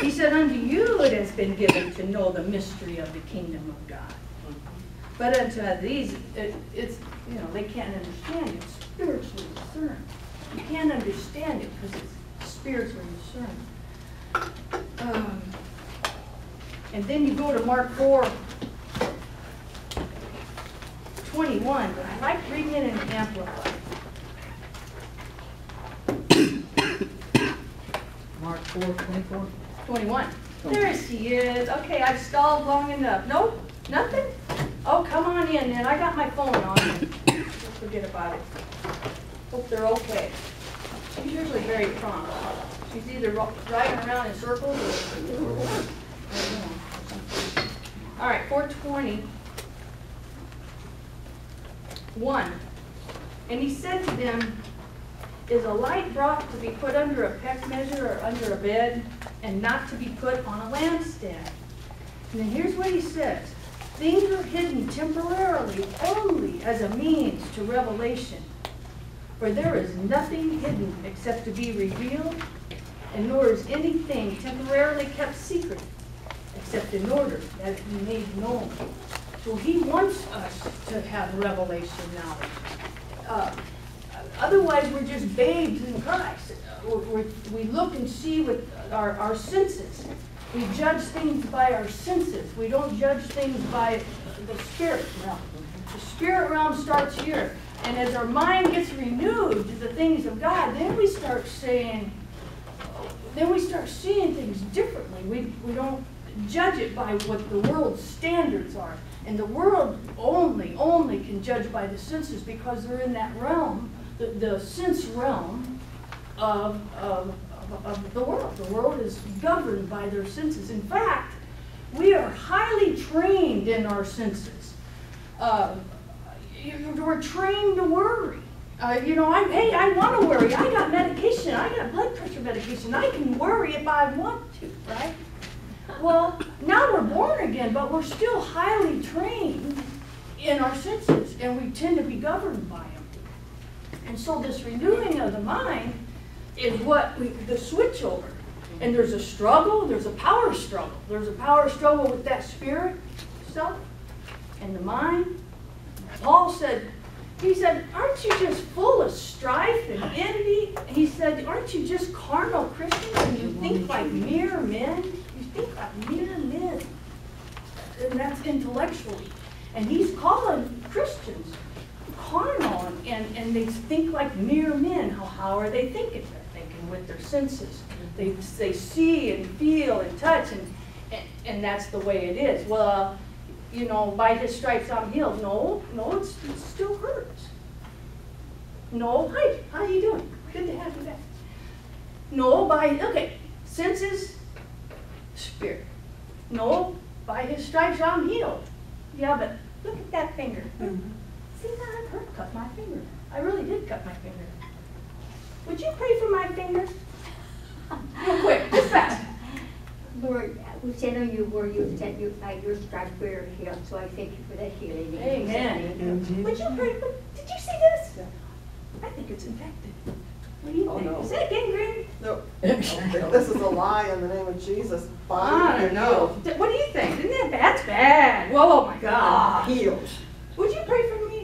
He said, unto you it has been given to know the mystery of the kingdom of God. But unto these, it, it's, you know, they can't understand it, spiritually discerned. You can't understand it because it's spiritually discerned. Um, And then you go to Mark four, twenty-one, but I like reading it in Amplified. Mark four twenty-four? 21. There she is. Okay, I've stalled long enough. Nope, nothing? Oh, come on in then. I got my phone on. Forget about it. Hope they're okay. She's usually very prompt. She's either driving around in circles or. I don't know. All right, 420. One. And he said to them, is a light brought to be put under a peck measure or under a bed, and not to be put on a lampstand? And then here's what he says. Things are hidden temporarily only as a means to revelation. For there is nothing hidden except to be revealed, and nor is anything temporarily kept secret except in order that it be made known. So he wants us to have revelation knowledge. Uh, Otherwise, we're just babes in Christ. We're- We look and see with our, our senses. We judge things by our senses. We don't judge things by the spirit realm. The spirit realm starts here. And as our mind gets renewed to the things of God, then we start saying, then we start seeing things differently. We, we don't judge it by what the world's standards are. And the world only, only can judge by the senses because they're in that realm, the, the sense realm of, of, of- of the world. The world is governed by their senses. In fact, we are highly trained in our senses. Uh, we're trained to worry. Uh, you know, I'm, hey, I want to worry. I got medication. I got blood pressure medication. I can worry if I want to, right? Well, now we're born again, but we're still highly trained in our senses, and we tend to be governed by them. And so this renewing of the mind is what we, the switch over. And there's a struggle, there's a power struggle. There's a power struggle with that spirit stuff and the mind. Paul said, he said, aren't you just full of strife and envy? He said, aren't you just carnal Christians and you think like mere men? You think like mere men. And that's intellectually. And he's calling Christians carnal and, and they think like mere men. How, how are they thinking? They're thinking with their senses. They, they see and feel and touch and, and, and that's the way it is. Well, you know, by his stripes I'm healed. No, no, it still hurts. No, hi, how are you doing? Good to have you back. No, by, okay, senses, spirit. No, by his stripes I'm healed. Yeah, but look at that finger. Mm-hmm. See that I hurt, cut my finger. I really did cut my finger. Would you pray for my finger? Real quick, just fast. Lord, we stand on your word, you said you, by uh, your stripes we are healed, so I thank you for that healing. in Jesus' Amen. Would you pray, but did you see this? I think it's infected. What do you Oh, think? no. Is it gangrene? No, this is a lie in the name of Jesus. I Body don't know. What do you think? Isn't that, that's bad. Whoa, oh my God. Healed. Would you pray for me?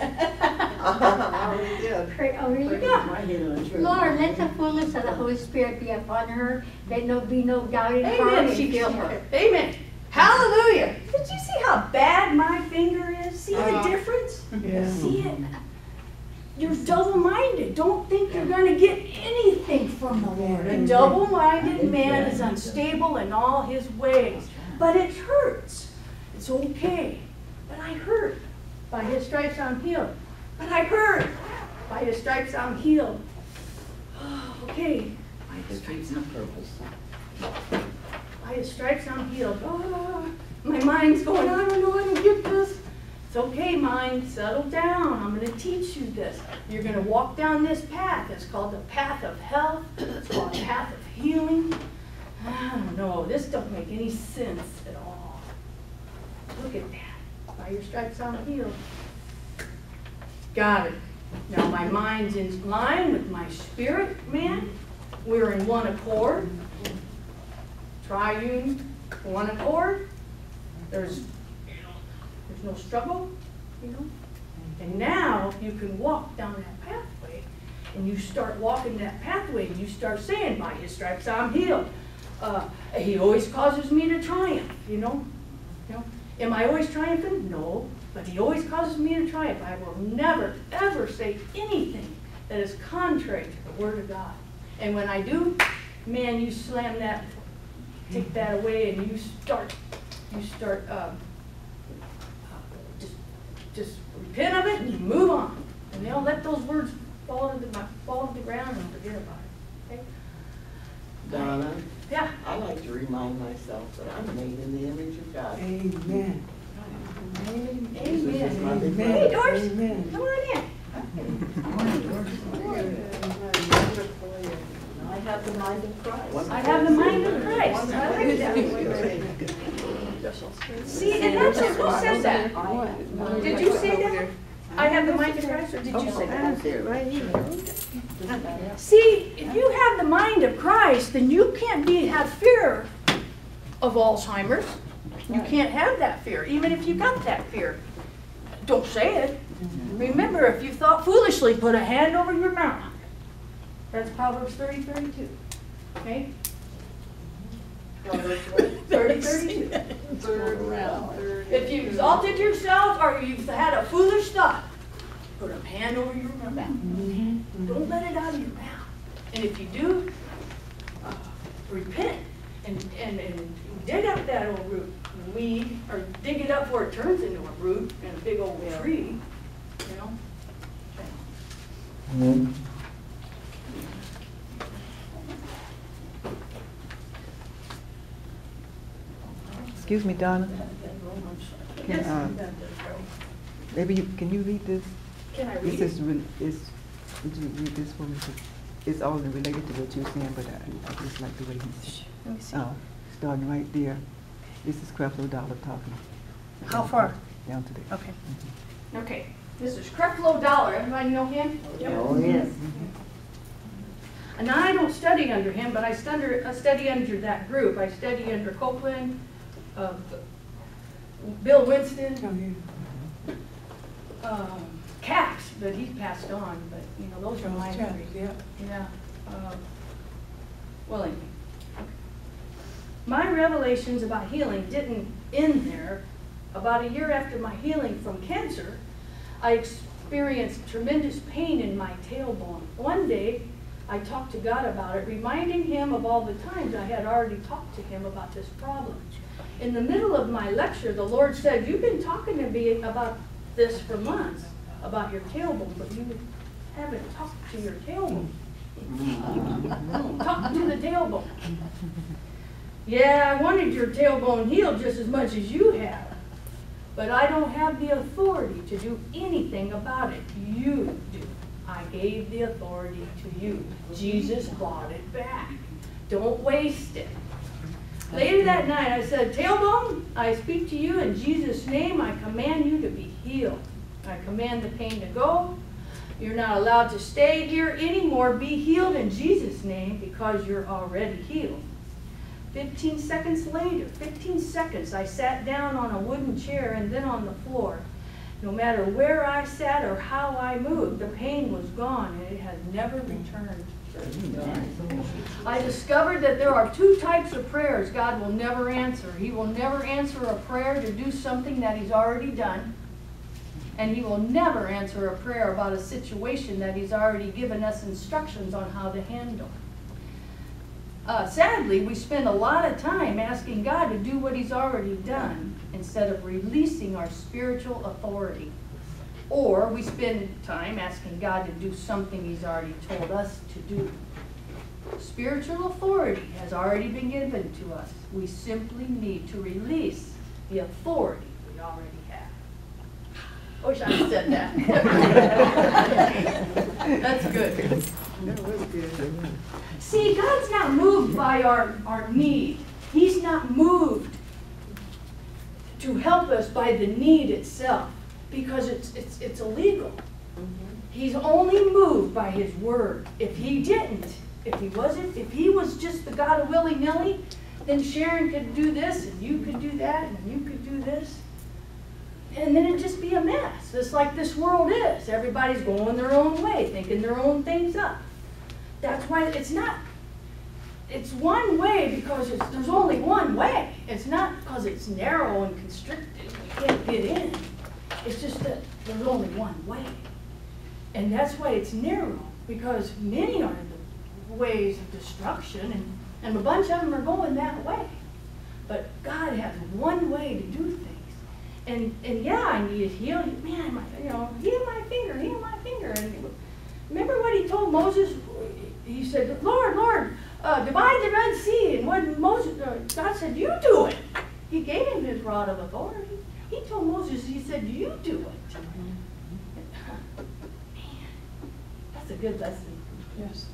I already did. Pray, oh, really? Yeah. Lord, let the fullness of the Holy Spirit be upon her, let no be no doubt in her. Amen. She fill healed her. Amen. Hallelujah. Did you see how bad my finger is? See the Uh-huh. difference? Yeah. See it? You're double-minded. Don't think you're gonna get anything from the Lord. A double-minded man is unstable in all his ways. But it hurts. It's okay. But I hurt. By his stripes I'm healed. But I hurt. By his stripes I'm healed. Okay. By his stripes I'm by his stripes I'm healed. Oh, my mind's going, I don't know how to get this. It's okay, mind, settle down. I'm going to teach you this. You're going to walk down this path. It's called the path of health. It's called the path of healing. I don't know. This don't make any sense at all. Look at that. By your stripes I'm healed. Got it. Now my mind's in line with my spirit, man. We're in one accord. triune, one accord. There's, there's no struggle, you know? And now you can walk down that pathway and you start walking that pathway and you start saying, by his stripes I'm healed. Uh, he always causes me to triumph, you know? Am I always triumphant? No, but he always causes me to triumph. I will never, ever say anything that is contrary to the word of God. And when I do, man, you slam that, take that away and you start, you start, um, just, just repent of it and you move on. And they'll let those words fall into the, fall to the ground and forget about it. Okay? Donna, Yeah. I like to remind myself that I'm made in the image of God. Amen. Jesus is my big Amen. Hey. Doris, Amen. come on in. I have the mind of Christ. I have the mind of Christ. I like that. See, and that's it. Who said that? Did you say that? I have the mind of Christ, or did you say that? See, if you have the mind of Christ, then you can't be, have fear of Alzheimer's. You can't have that fear, even if you got that fear. Don't say it. Remember, if you thought foolishly, put a hand over your mouth. That's Proverbs thirty, thirty-two. Okay? Proverbs what? Thirty, thirty-two. Third round, third. If you exalted yourself or you've had a foolish thought, put a hand over your mouth. Don't let it out of your mouth. And if you do, uh, repent and, and, and dig up that old root weed, or dig it up before it turns into a root and a big old tree, you know? Excuse me, Donna. Can, uh, maybe you, can you read this? Can I read This it? is, re- is, would you read this for me? It's all related to what you're saying, but I, I just like the way he's, Let me see. uh, starting right there. This is Creflo Dollar talking. How far? Down to there. Okay. Okay, this is Creflo Dollar, everybody know him? Oh, yes. And I don't study under him, but I study, I study under that group. I study under Copeland, uh, Bill Winston, um, Capps, but he's passed on, but, you know, those are my three. Yeah. Yeah. uh, Well, anyway. My revelations about healing didn't end there. About a year after my healing from cancer, I experienced tremendous pain in my tailbone. One day, I talked to God about it, reminding him of all the times I had already talked to him about this problem. In the middle of my lecture, the Lord said, You've been talking to me about this for months, about your tailbone, but you haven't talked to your tailbone. Talk to the tailbone. Yeah, I wanted your tailbone healed just as much as you have. But I don't have the authority to do anything about it. You do. I gave the authority to you. Jesus bought it back. Don't waste it. Later that night, I said, Tailbone, I speak to you in Jesus' name. I command you to be healed. I command the pain to go. You're not allowed to stay here anymore. Be healed in Jesus' name because you're already healed. 15 seconds later, 15 seconds, I sat down on a wooden chair and then on the floor. No matter where I sat or how I moved, the pain was gone and it has never returned. I discovered that there are two types of prayers God will never answer. He will never answer a prayer to do something that He's already done. And He will never answer a prayer about a situation that He's already given us instructions on how to handle. Uh, sadly, we spend a lot of time asking God to do what He's already done instead of releasing our spiritual authority. Or we spend time asking God to do something He's already told us to do. Spiritual authority has already been given to us. We simply need to release the authority we already Wish I had said that. That's good. That was good. See, God's not moved by our, our need. He's not moved to help us by the need itself because it's, it's, it's illegal. Mm-hmm. He's only moved by His word. If He didn't, if He wasn't, if He was just the God of willy-nilly, then Sharon could do this, and you could do that, and you could do this. And then it'd just be a mess, just like this world is. Everybody's going their own way, thinking their own things up. That's why it's not, it's one way because it's, there's only one way. It's not because it's narrow and constricted, you can't get in. It's just that there's only one way. And that's why it's narrow, because many are the ways of destruction, and, and a bunch of them are going that way. But God has one way to do things. And, and yeah, I needed healing. Man, my, you know, heal my finger, heal my finger. And remember what he told Moses? He said, Lord, Lord, uh, divide the Red Sea. And when Moses, uh, God said, you do it. He gave him his rod of authority. He told Moses, he said, you do it. Man, that's a good lesson. Yes.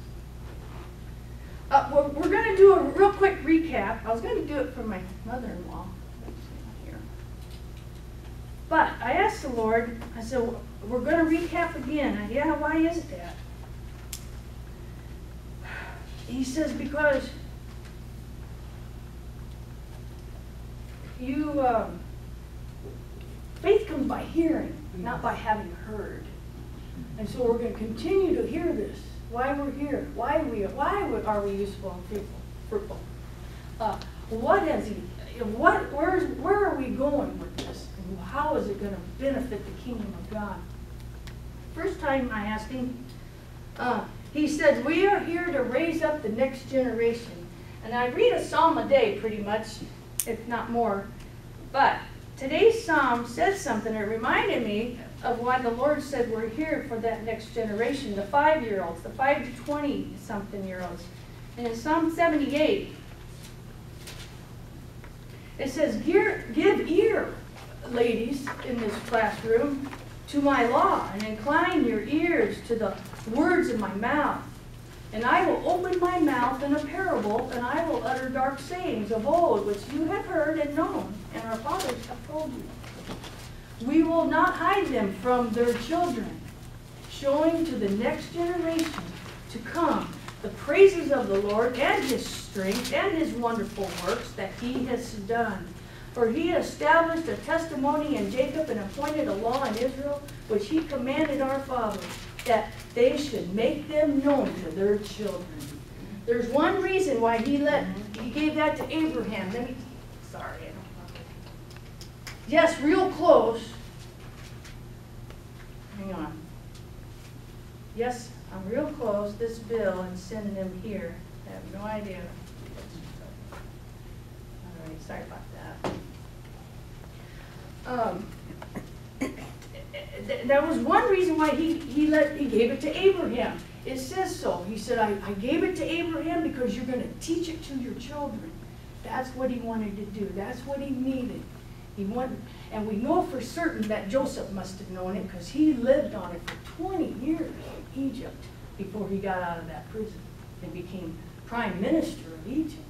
Uh, we're, we're gonna do a real quick recap. I was gonna do it for my mother-in-law. but she's not here. But I asked the Lord, I said, we're gonna recap again. Yeah, why is it that? He says, because you, um, faith comes by hearing, not by having heard. And so we're gonna continue to hear this, why we're here, why we, why are we useful and fruitful? Uh, what has he, what, where's, where are we going how is it gonna benefit the kingdom of God? First time I asked him, uh, he said, we are here to raise up the next generation. And I read a psalm a day pretty much, if not more. But today's psalm says something. It reminded me of why the Lord said we're here for that next generation, the five-year-olds, the five to twenty-something-year-olds. And in Psalm 78, it says, Give ear, ladies, in this classroom, to my law, and incline your ears to the words of my mouth. And I will open my mouth in a parable, and I will utter dark sayings of old, which you have heard and known, and our fathers have told you. We will not hide them from their children, showing to the next generation to come the praises of the Lord and his strength and his wonderful works that he has done. For he established a testimony in Jacob and appointed a law in Israel, which he commanded our fathers, that they should make them known to their children. There's one reason why he let, he gave that to Abraham. Let me, sorry. Yes, real close. Hang on. Yes, I'm real close, this bill, and sending them here. I have no idea. All right, sorry about that. Um, th- That was one reason why he, he let, he gave it to Abraham. It says so. He said, I, I gave it to Abraham because you're gonna teach it to your children. That's what he wanted to do. That's what he needed. He wanted, and we know for certain that Joseph must have known it because he lived on it for twenty years in Egypt before he got out of that prison and became prime minister of Egypt.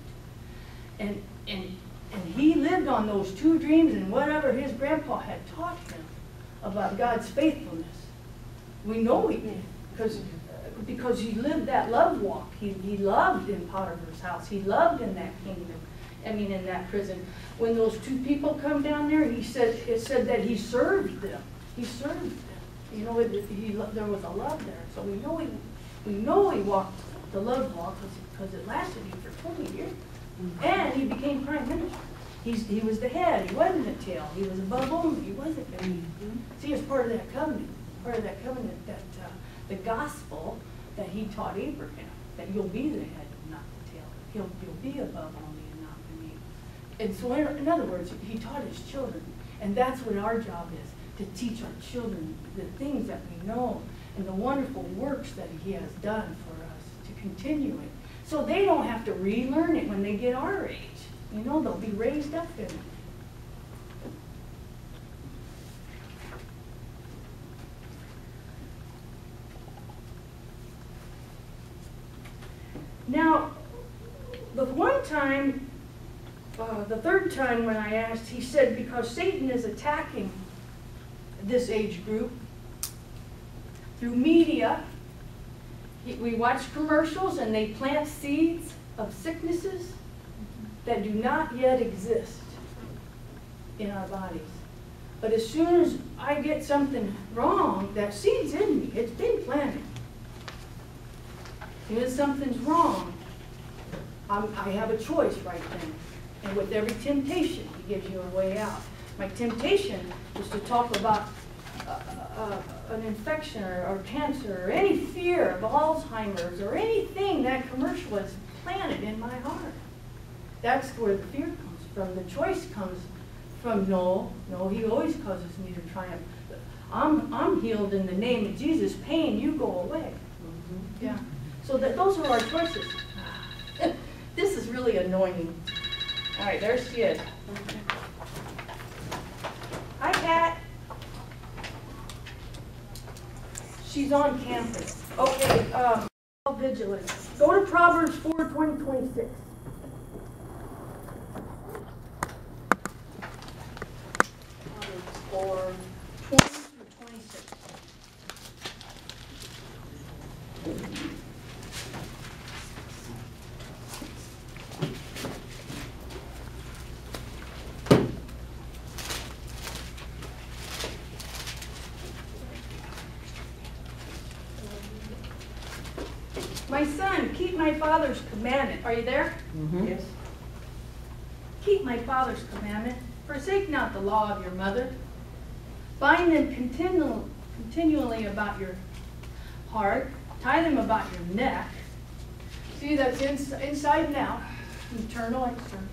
And, and, and he lived on those two dreams and whatever his grandpa had taught him about God's faithfulness. We know he did, because, because he lived that love walk. He, he loved in Potiphar's house. He loved in that kingdom, I mean, in that prison. When those two people come down there, he said, it said that he served them. He served them. You know, it, he, there was a love there. So we know he, we know he walked the love walk because it lasted him for twenty years. And he became prime minister. He's, he was the head, he wasn't the tail, he was above only, he wasn't beneath. See, it's part of that covenant, part of that covenant, that, uh, the gospel that he taught Abraham, that you'll be the head, not the tail. He'll, you'll be above only and not beneath. And so, in, in other words, he taught his children, and that's what our job is, to teach our children the things that we know and the wonderful works that he has done for us, to continue it. So they don't have to relearn it when they get our age. You know, they'll be raised up in it. Now, the one time, uh, the third time when I asked, he said, because Satan is attacking this age group through media. We watch commercials and they plant seeds of sicknesses that do not yet exist in our bodies. But as soon as I get something wrong, that seed's in me, it's been planted. Soon as something's wrong, I'm, I have a choice right then. And with every temptation, he gives you a way out. My temptation is to talk about uh, uh, an infection or, or cancer or any fear of Alzheimer's or anything that commercial has planted in my heart. That's where the fear comes from. The choice comes from no, no, he always causes me to triumph. I'm, I'm healed in the name of Jesus. Pain, you go away. Mm-hmm. Yeah. So that, those are our choices. This is really annoying. All right, there she is. Hi, Pat. She's on campus. Okay, um, vigilant. Go to Proverbs 4, 20, 26. Proverbs 4, Are you there? Mm-hmm. Yes. Keep my father's commandment. Forsake not the law of your mother. Bind them continual, continually about your heart. Tie them about your neck. See, that's ins- inside and out, internal, external.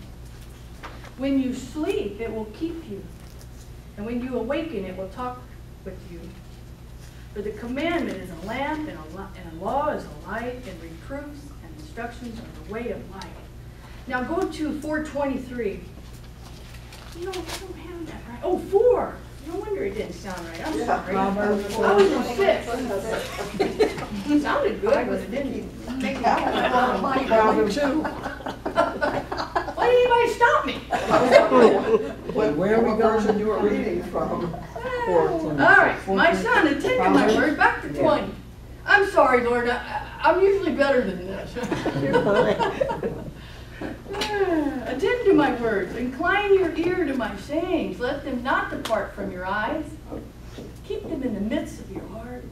When you sleep, it will keep you. And when you awaken, it will talk with you. For the commandment is a lamp, and a, li- and a law is a light, and reproofs and instructions are the way of life. Now go to four twenty-three. You know, I don't have that right. Oh, four. No wonder it didn't sound right. I'm sorry. Proverbs I was in six. It sounded good, but it didn't make me. Proverbs two. Why didn't anybody stop me? what, Where are we going? version you were reading from? Four, All twenty. right, Four, my son, attend to my Proverbs. word. Back to twenty. I'm sorry, Lord. I, I'm usually better than this. Attend to my words, incline your ear to my sayings, let them not depart from your eyes. Keep them in the midst of your heart,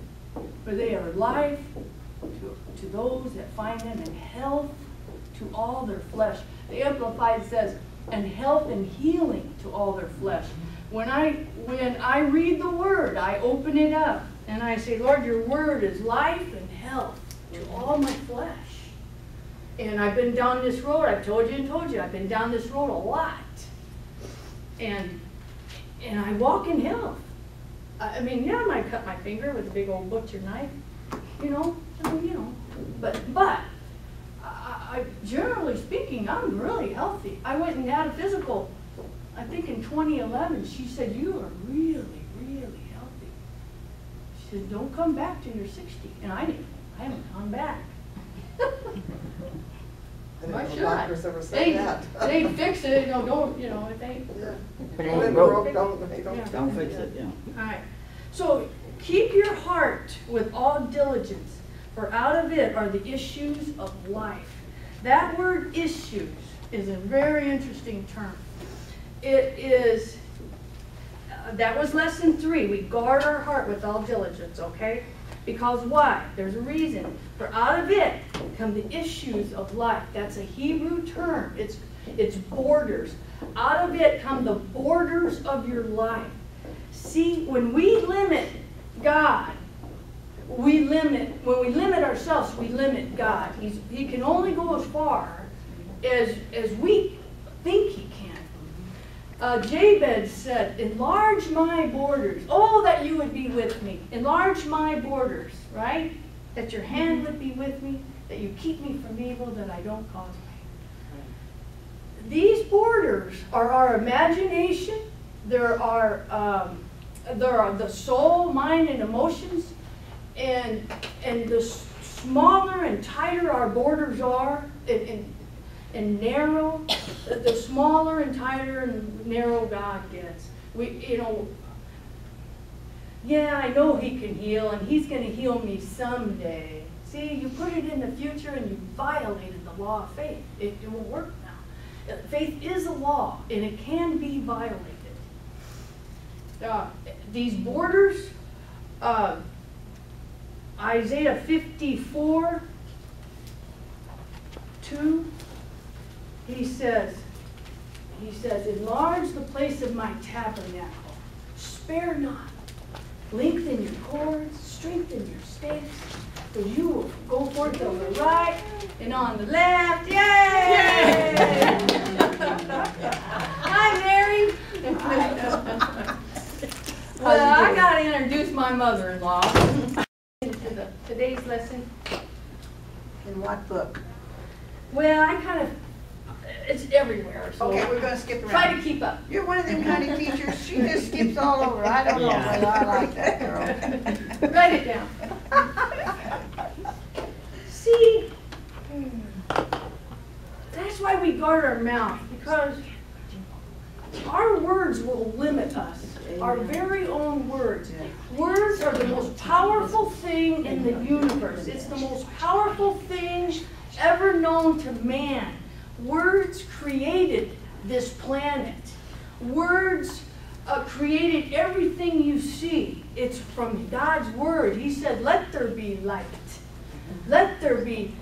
for they are life to, to those that find them, and health to all their flesh. The Amplified says, and health and healing to all their flesh. When I, when I read the word, I open it up, and I say, Lord, your word is life and health to all my flesh. And I've been down this road, I've told you and told you, I've been down this road a lot. And, and I walk in health. I, I mean, yeah, I might cut my finger with a big old butcher knife, you know, I mean, you know, but, but, I, I, generally speaking, I'm really healthy. I went and had a physical, I think in twenty eleven, she said, you are really, really healthy. She said, don't come back till you're sixty, and I didn't, I haven't come back. I didn't Why know should I? doctors ever They, that. they fix it, you know, don't, you know, if they, Yeah. But it When ain't broke, broke. don't, they don't. Yeah. Don't fix it, yeah. All right. So keep your heart with all diligence, for out of it are the issues of life. That word issues is a very interesting term. It is, uh, that was lesson three. We guard our heart with all diligence, okay? Because why? There's a reason. For out of it come the issues of life. That's a Hebrew term. It's, it's borders. Out of it come the borders of your life. See, when we limit God, we limit, when we limit ourselves, we limit God. He's, he can only go as far as, as we think he can. Uh, Jabez said, enlarge my borders. Oh, that you would be with me. Enlarge my borders, right? That your hand would be with me, that you keep me from evil, that I don't cause pain. These borders are our imagination. There are, um, there are the soul, mind, and emotions. And, and the smaller and tighter our borders are, and, and, and narrow, the- smaller and tighter and narrow God gets. We, you know, yeah, I know He can heal, and He's going to heal me someday. See, you put it in the future and you violated the law of faith. It, it won't work now. Uh, faith is a law, and it can be violated. Uh, these borders, uh, Isaiah 54, 2, he says, he says, enlarge the place of my tabernacle, spare not, lengthen your cords, strengthen your stakes, for you will go forth on the right and on the left. Yay! Hi, Mary. Well, I gotta introduce my mother-in-law to today's lesson. In what book? Well, I kind of, it's everywhere, so Okay, we're gonna skip around. try to keep up. You're one of them kind of teachers, she just skips all over. I don't know whether I like that girl. Write it down. See, that's why we guard our mouth, because our words will limit us, our very own words. Words are the most powerful thing in the universe. It's the most powerful thing ever known to man. Words created this planet. Words uh, created everything you see. It's from God's word. He said, Let there be light. Let there be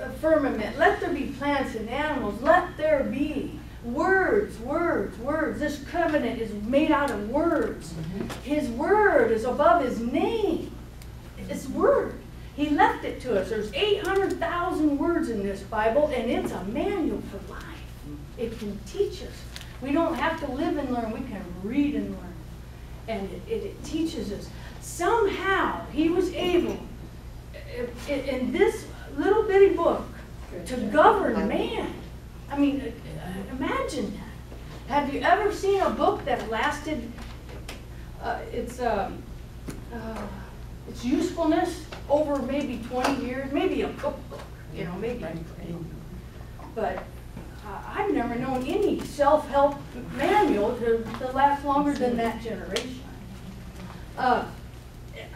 a firmament. Let there be plants and animals. Let there be words, words, words. This covenant is made out of words. His word is above his name. It's word. He left it to us. There's 800,000 words in this Bible, and it's a manual for life. It can teach us. We don't have to live and learn. We can read and learn. And it, it, it teaches us. Somehow, he was able, in this little bitty book, to govern man. I mean, uh, imagine that. Have you ever seen a book that lasted, uh, its, um, uh, its usefulness over maybe 20 years, maybe a cookbook, you know, maybe. But uh, I've never known any self-help manual to, to last longer than that generation. Uh,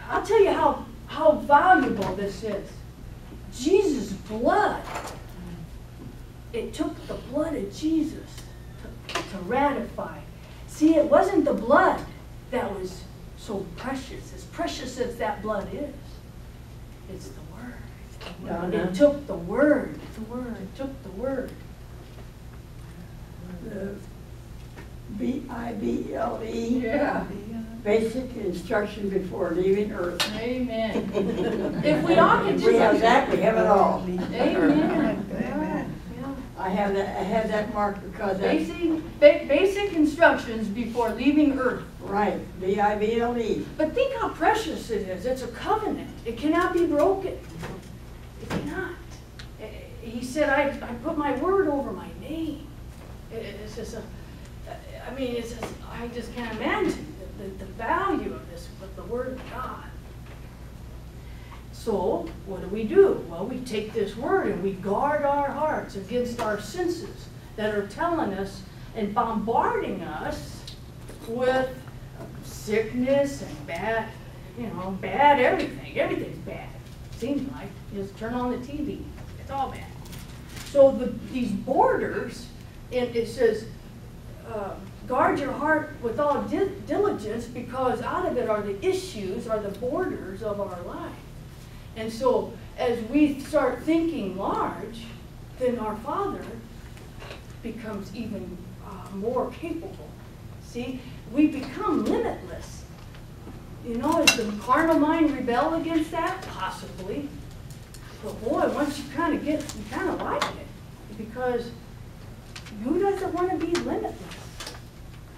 I'll tell you how, how valuable this is. Jesus' blood. It took the blood of Jesus to, to ratify. See, it wasn't the blood that was so precious, as precious as that blood is. It's the word. Donna? It took the word, the word, it took the word. the B I B L E. Yeah. Basic instruction before leaving Earth. Amen. If we all could just. We have that, we have it all. Amen. I have that, I have that marked because that's Basic, ba- basic instructions before leaving earth. right, B I B L E. But think how precious it is. It's a covenant. It cannot be broken. It cannot. Eh, eh, He said, I, I put my word over my name. Eh, It's just a, I mean, it's just, I just can't imagine the, the, the value of this with the word of God. So, what do we do? Well, we take this word and we guard our hearts against our senses that are telling us and bombarding us with sickness and bad, you know, bad everything. Everything's bad. Seems like. Just turn on the TV. It's all bad. So the, these borders, and it says, uh, guard your heart with all di- diligence because out of it are the issues, are the borders of our life. And so as we start thinking large, then our Father becomes even uh, more capable. See, we become limitless. You know, does the carnal mind rebel against that? Possibly. But boy, once you kind of get, you kind of like it because who doesn't want to be limitless?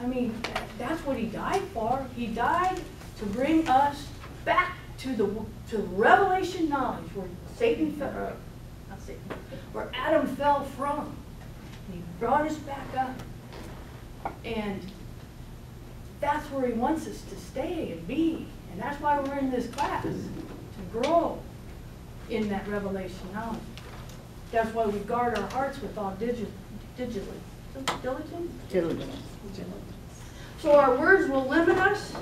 I mean, that's what he died for. He died to bring us back to the to revelation knowledge where Satan fell, uh, not Satan, where Adam fell from. And he brought us back up, and that's where he wants us to stay and be, and that's why we're in this class to grow in that revelation knowledge. That's why we guard our hearts with all digi- digitally, diligence. So our words will limit us.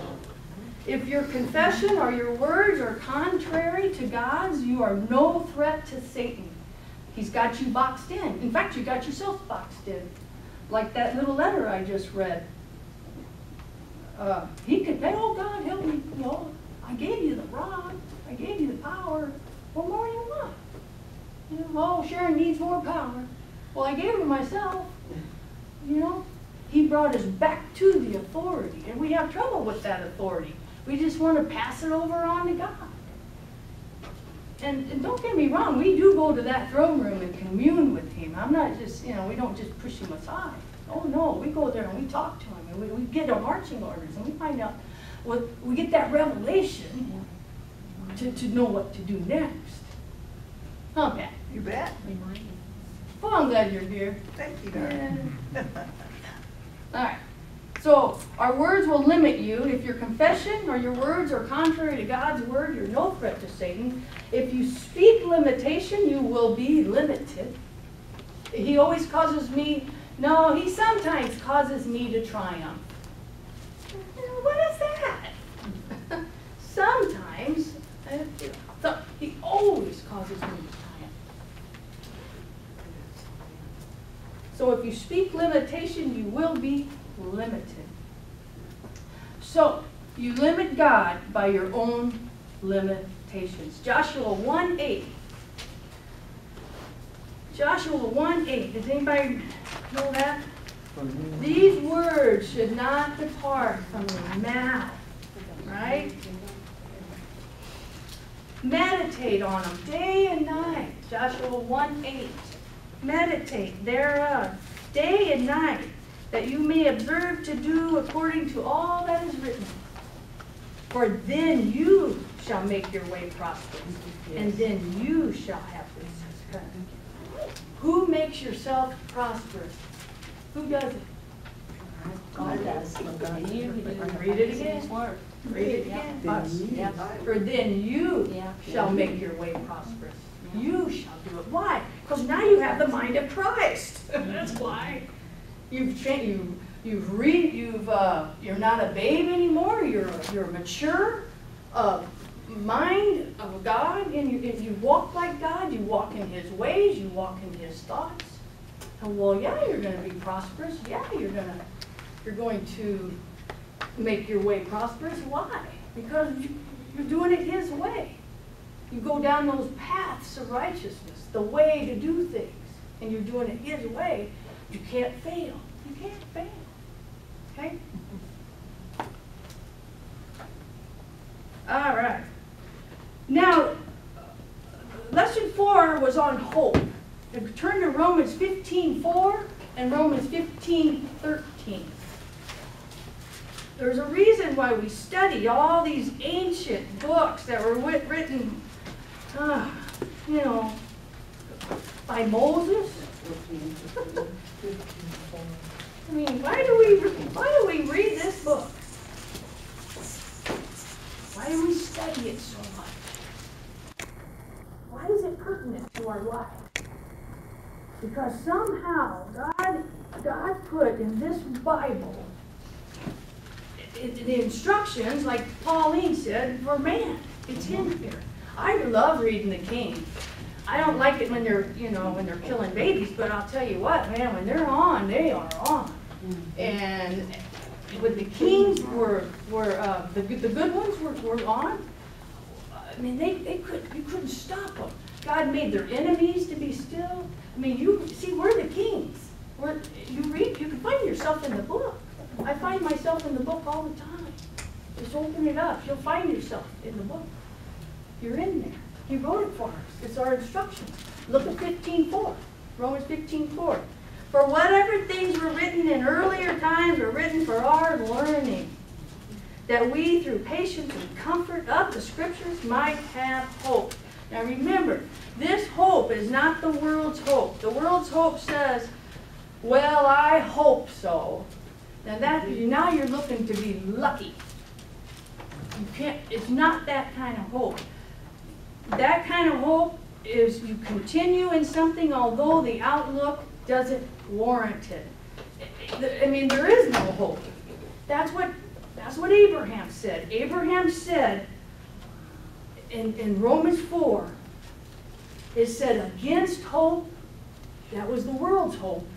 If your confession or your words are contrary to God's, you are no threat to Satan. He's got you boxed in. In fact, you got yourself boxed in. like that little letter I just read. Uh, he could say, oh God, help me, I gave you the rod, I gave you the power, what more do you want? You know, oh, Sharon needs more power. Well, I gave her myself, you know? He brought us back to the authority, and we have trouble with that authority. We just want to pass it over on to God. And, and don't get me wrong, we do go to that throne room and commune with him. I'm not just, you know, we don't just push him aside. Oh, no, we go there and we talk to him, and we, we get our marching orders, and we find out, what we get that revelation to, to know what to do next. Huh, Pat? You bet. Well, I'm glad you're here. Thank you, darling. All right. So our words will limit you. If your confession or your words are contrary to God's word, you're no threat to Satan. If you speak limitation, you will be limited. He always causes me, no, he sometimes causes me to triumph. What is that? sometimes. so He always causes me to triumph. So if you speak limitation, you will be limited. So you limit God by your own limitations. Joshua 1 8. Joshua 1 8. Does anybody know that? These words should not depart from your mouth. Right? Meditate on them day and night. Joshua 1 8. Meditate thereof day and night, that you may observe to do according to all that is written. For then you shall make your way prosperous, and then you shall have success. Who makes yourself prosperous? Who does it? God does. Read it again. Read it again. Yeah. For then you Yeah. shall make your way prosperous. You shall do it. Why? Because now you have the mind of Christ. That's why. You've changed. You you've read. You've uh, you're not a babe anymore. You're you're mature uh, mind of God, and you and you walk like God. You walk in His ways. You walk in His thoughts. And well, yeah, you're going to be prosperous. Yeah, you're going to you're going to make your way prosperous. Why? Because you- you're doing it His way. You go down those paths of righteousness, the way to do things, and you're doing it His way. You can't fail. You can't fail. Okay? All right. Now, lesson four was on hope. Turn to Romans 15:4 and Romans 15:13. There's a reason why we study all these ancient books that were writ- written, uh, you know, by Moses. I mean, why do we why do we read this book? Why do we study it so much? Why is it pertinent to our life? Because somehow God God put in this Bible the instructions, like Pauline said, for man. It's in here. I love reading the King. I don't like it when they're, you know, when they're killing babies, but I'll tell you what, man, when they're on, they are on. And when the Kings were, were, uh, the, good- the good ones were, were on, I mean, they, they could, you couldn't stop them. God made their enemies to be still. I mean, you, see, we're the kings. We're, you read, you can find yourself in the book. I find myself in the book all the time. Just open it up, you'll find yourself in the book. You're in there. He wrote it for us. It's our instructions. Look at fifteen four, Romans fifteen four. For whatever things were written in earlier times were written for our learning, that we through patience and comfort of the scriptures might have hope. Now remember, this hope is not the world's hope. The world's hope says, well, I hope so. Now that, now you're looking to be lucky. You can't, it's not that kind of hope. That kind of hope is you continue in something although the outlook doesn't warrant it. I mean, there is no hope. That's what, that's what Abraham said. Abraham said in, in Romans 4, it said, against hope, that was the world's hope.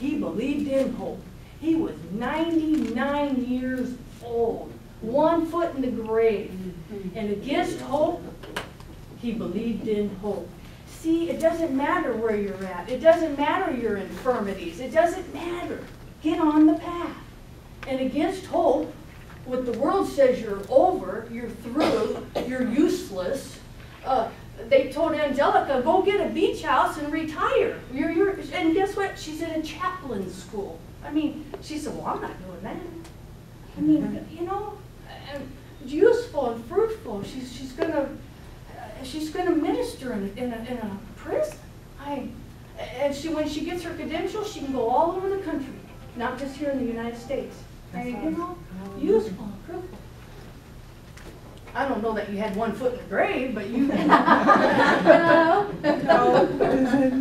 he believed in hope. He was 99 years old, one foot in the grave. Mm-hmm. And against hope, he believed in hope. See, it doesn't matter where you're at. It doesn't matter your infirmities. It doesn't matter. Get on the path. And against hope, what the world says you're over, you're through, you're useless. Uh, they told Angelica, go get a beach house and retire. You're, you're, and guess what? She's in a chaplain school. I mean, she said, well, I'm not doing that. I mean, you know, useful and fruitful. She's, she's gonna, uh, she's gonna minister in, in a, in a prison. I, and she, when she gets her credentials, she can go all over the country, not just here in the United States. I you know, useful and fruitful. I don't know that you had one foot in the grave, but you, you know,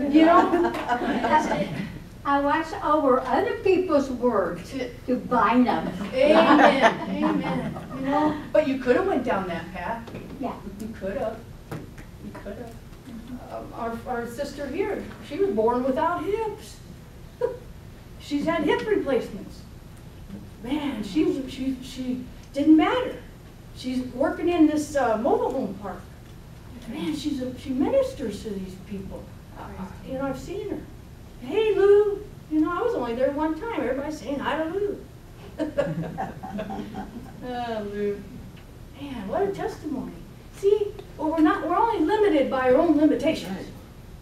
you know, I watch over other people's words to bind them. amen, amen. You know, but you could have went down that path. Yeah. You could have. Have. Um, our, our sister here, she was born without hips. She's had hip replacements. Man, she she, she didn't matter. She's working in this uh, mobile home park. Man, she's a, she ministers to these people. Uh, You know, I've seen her. Hey, Lou. You know, I was only there one time. Everybody's saying hi to Lou. oh, Lou. Man, what a testimony. See, well, we're not, we're only limited by our own limitations.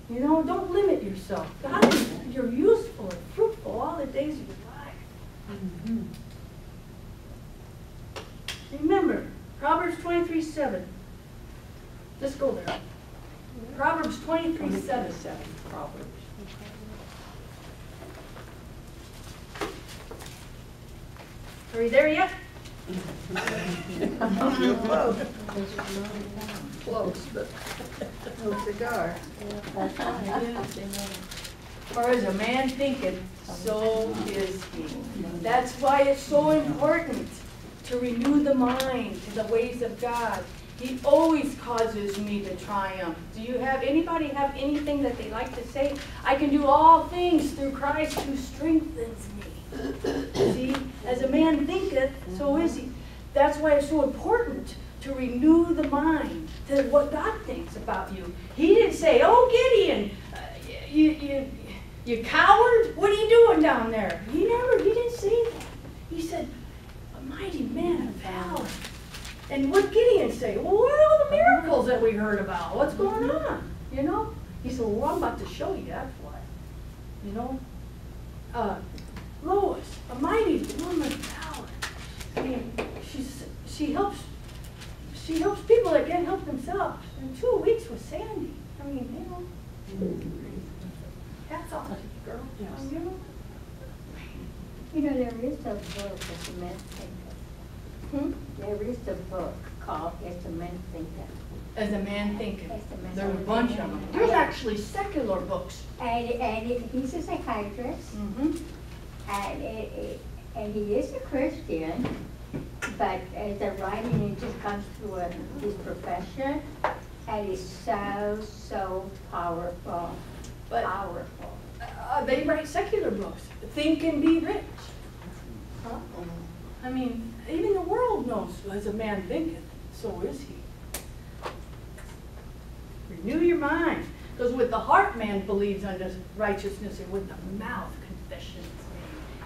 You know, don't limit yourself. God, is- you're useful and fruitful all the days of your life. Mm-hmm. Remember, Proverbs twenty-three seven. Let's go there. Proverbs twenty-three 7. seven. Proverbs. Are you there yet? Close. Close, but no cigar. For as a man thinketh, so is he. That's why it's so important to renew the mind to the ways of God. He always causes me to triumph. Do you have, anybody have anything that they like to say? I can do all things through Christ who strengthens me. See, as a man thinketh, so is he. That's why it's so important to renew the mind to what God thinks about you. He didn't say, "Oh, Gideon, uh, you, you, you coward, what are you doing down there?" He never, he didn't say that. He said, "A mighty man of valor." And what Gideon say? Well, what are all the miracles that we heard about? What's going on? You know? He said, "Well, I'm about to show you. That's why." You know? Uh, Lois, a mighty woman of valor. I mean, she's, she helps, she helps people that can't help themselves. In two weeks with Sandy. I mean, you know. Hats off to you, girl. You know? You know, there is a book that the men think Hmm? There is a book called As the Men Think of. As a man thinking. As a man There are a bunch of them. There's actually secular books. And, and it- he's a psychiatrist, Mm-hmm. And it, it, and he is a Christian, but as a writing, it just comes through a, his profession, and it's so, so powerful, But- powerful. Uh, they write secular books. Think and be rich. Huh? I mean, even the world knows as a man thinketh, so is he. Renew your mind. Because with the heart man believes unto righteousness, and with the mouth confession.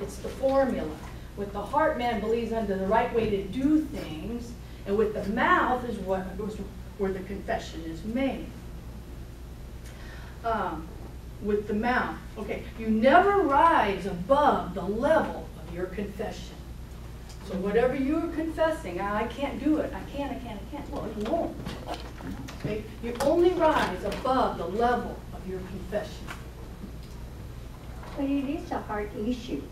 It's the formula. With the heart man believes under the right way to do things, and with the mouth is what where the confession is made. Um, with the mouth. Okay, you never rise above the level of your confession. So whatever you're confessing, I can't do it, I can't, I can't, I can't, well, you won't. Okay, you only rise above the level of your confession. But it is a hard issue.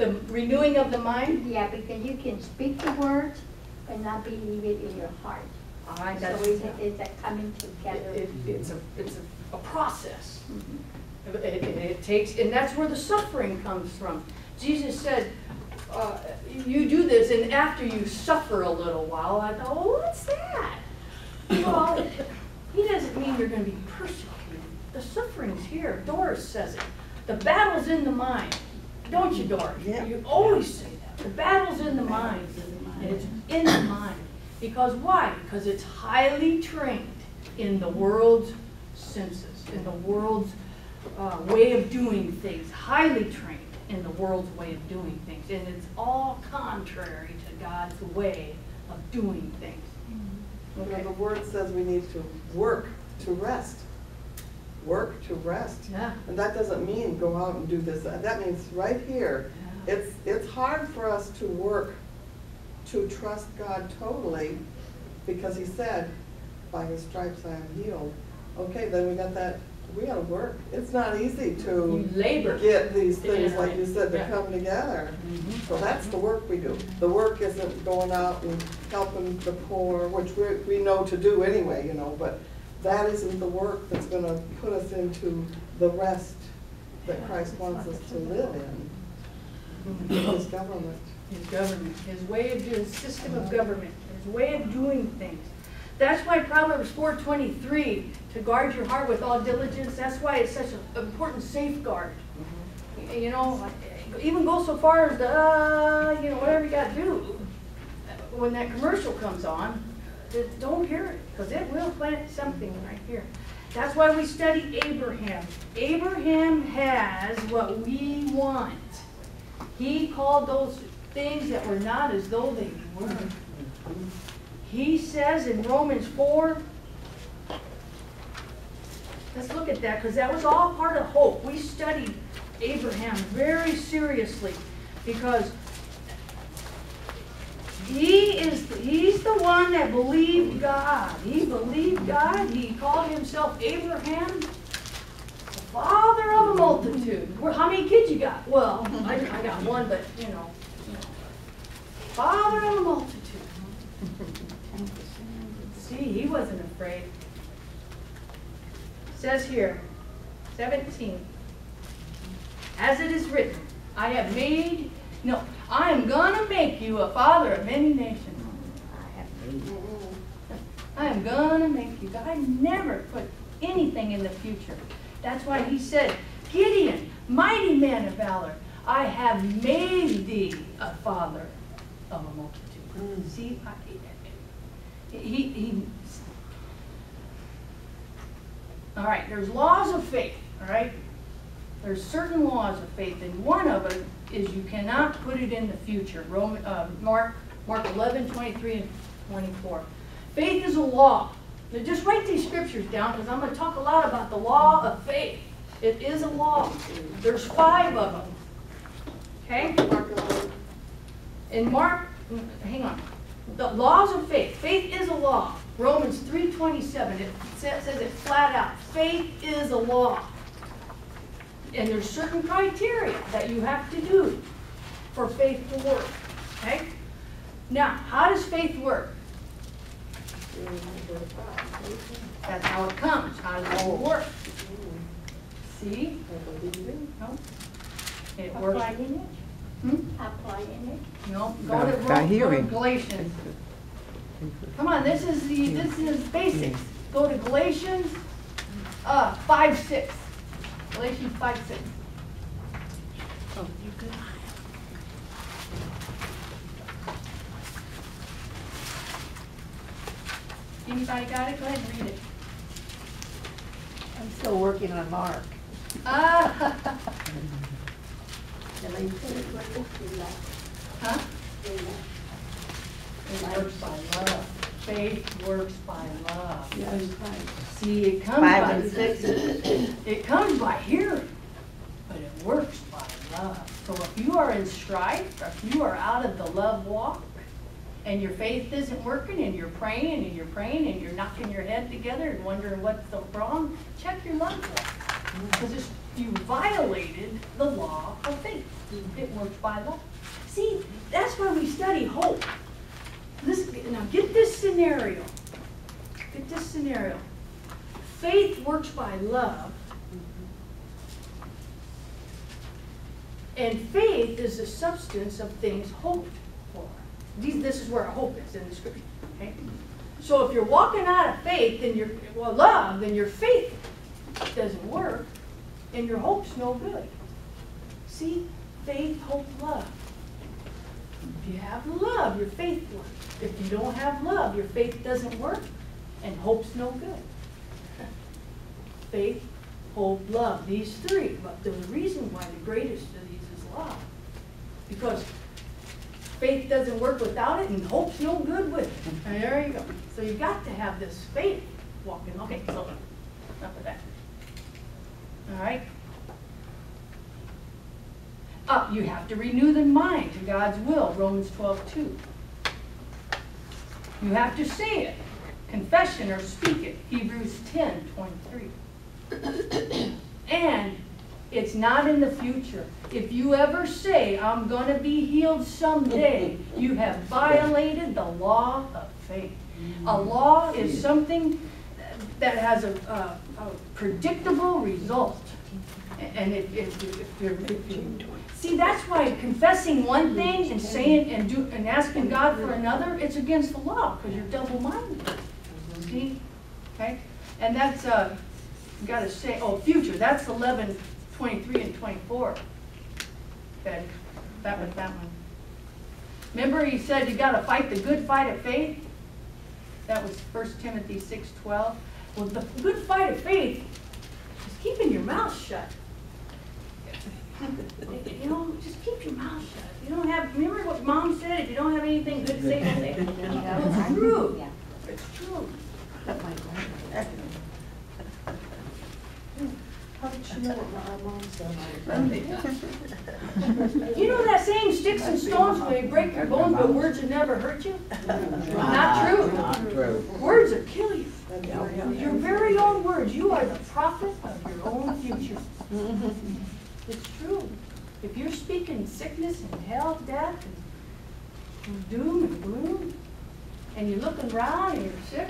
The renewing of the mind, Yeah, because you can speak the words, but not believe it in your heart. I, So it's, it, it's a coming together. it- it's a, it's a, a process. Mhm. It, it- it takes, and that's where the suffering comes from. Jesus said, uh, you do this, and after you suffer a little while, I thought, well, what's that? Well, he doesn't mean you're gonna be persecuted. The suffering's here. Doris says it. The battle's in the mind, don't you, Doris? Yeah. You always say that. The battle's in the mind. And it's in the mind. Because why? Because it's highly trained in the world's senses, in the world's uh, way of doing things, highly trained in the world's way of doing things. And it's all contrary to God's way of doing things. You know, Okay? the word says we need to work to rest. Work to rest. Yeah. And that doesn't mean go out and do this. That means right here, Yeah. it's, it's hard for us to work, to trust God totally, because he said, by his stripes I am healed. Okay, then we got that, we gotta work. It's not easy You to labor. get these things, like you said, to Yeah. come together. Mhm. So that's the work we do. The work isn't going out and helping the poor, which we, we know to do anyway, you know, but that isn't the work that's gonna put us into the rest that Christ wants us to live in, his government. His government, his way of doing, system of government, his way of doing things. That's why Proverbs four twenty-three, to guard your heart with all diligence, that's why it's such an important safeguard. Y- You know, even go so far as to, uh, you know, whatever you gotta do. When that commercial comes on, don't hear it, because it will plant something right here. That's why we study Abraham. Abraham has what we want. He called those things that were not as though they were. He says in Romans 4, let's look at that, because that was all part of hope. We studied Abraham very seriously, because he is, he's the one that believed God. He believed God. He called himself Abraham, the father of a multitude. How many kids you got? Well, I, I got one, but, you know. Father of a multitude. See, he wasn't afraid. Says here, 17. As it is written, I have made, no, I am gonna make you a father of many nations. I have made you. I am gonna make you. God never put anything in the future. That's why he said, Gideon, mighty man of valor, I have made thee a father of a multitude. Mm. See, I- he, he, all right, there's laws of faith, all right? There's certain laws of faith, and one of them is you cannot put it in the future. Roman, uh, Mark, Mark 11, 23 and 24. Faith is a law. Now just write these scriptures down, because I'm gonna talk a lot about the law of faith. It is a law. There's five of them. Okay? Mark eleven. In Mark, hang on, the laws of faith, faith is a law. Romans three twenty-seven, it says, says it flat out, faith is a law. And there's certain criteria that you have to do for faith to work, okay? Now, how does faith work? That's how it comes, how does it work? See? No? It works. Applying it, Hmm? applying it. No, go to, by go hearing. Galatians. Come on, this is the, this is basics. Go to Galatians, uh, five, six. Galatians five, six. Anybody got it? Go ahead and read it. I'm still working on Mark. Ah, huh? It works by love. Faith works by love. Yes. See, it comes Five by, and six. it comes by hearing, but it works by love. So if you are in strife, if you are out of the love walk, and your faith isn't working, and you're praying, and you're praying, and you're knocking your head together and wondering what's so wrong, check your love walk. Because you violated the law of faith. It works by love. See, that's why we study hope. This, now get this scenario. Get this scenario. Faith works by love. And faith is the substance of things hoped for. This is where hope is in the scripture. Okay? So if you're walking out of faith and your well love, then your faith doesn't work and your hope's no good. See, faith, hope, love. If you have love, your faith works. If you don't have love, your faith doesn't work, and hope's no good. Faith, hope, love, these three. But the reason why the greatest of these is love. Because faith doesn't work without it, and hope's no good with it. And there you go. So you've got to have this faith walking. Okay, so enough of that. All right? Up, you have to renew the mind to God's will, Romans 12, 2. You have to say it, confession or speak it, Hebrews 10, 23. And it's not in the future. If you ever say, I'm gonna be healed someday, you have violated the law of faith. A law is something that has a, a a predictable result. And if, if, if you're, if you, see, that's why confessing one thing and saying and do, and asking God for another, it's against the law, because you're double-minded. See? Okay? And that's, uh, you gotta say, oh, future, that's eleven, twenty-three and twenty-four. Okay, that was that one. Remember he said you gotta fight the good fight of faith? That was First Timothy six twelve. Well, the good fight of faith is keeping your mouth shut. You know, just keep your mouth shut. You don't have, remember what mom said, if you don't have anything good to say, don't say it. It's true. It's true. How did she know what my mom said? You know that saying, sticks and stones may break your bones, but words will never hurt you? Not true. True. Words will kill you. Your very own words. You are the prophet of your own future. It's true. If you're speaking sickness and hell, death, and doom and gloom, and you're looking around and you're sick,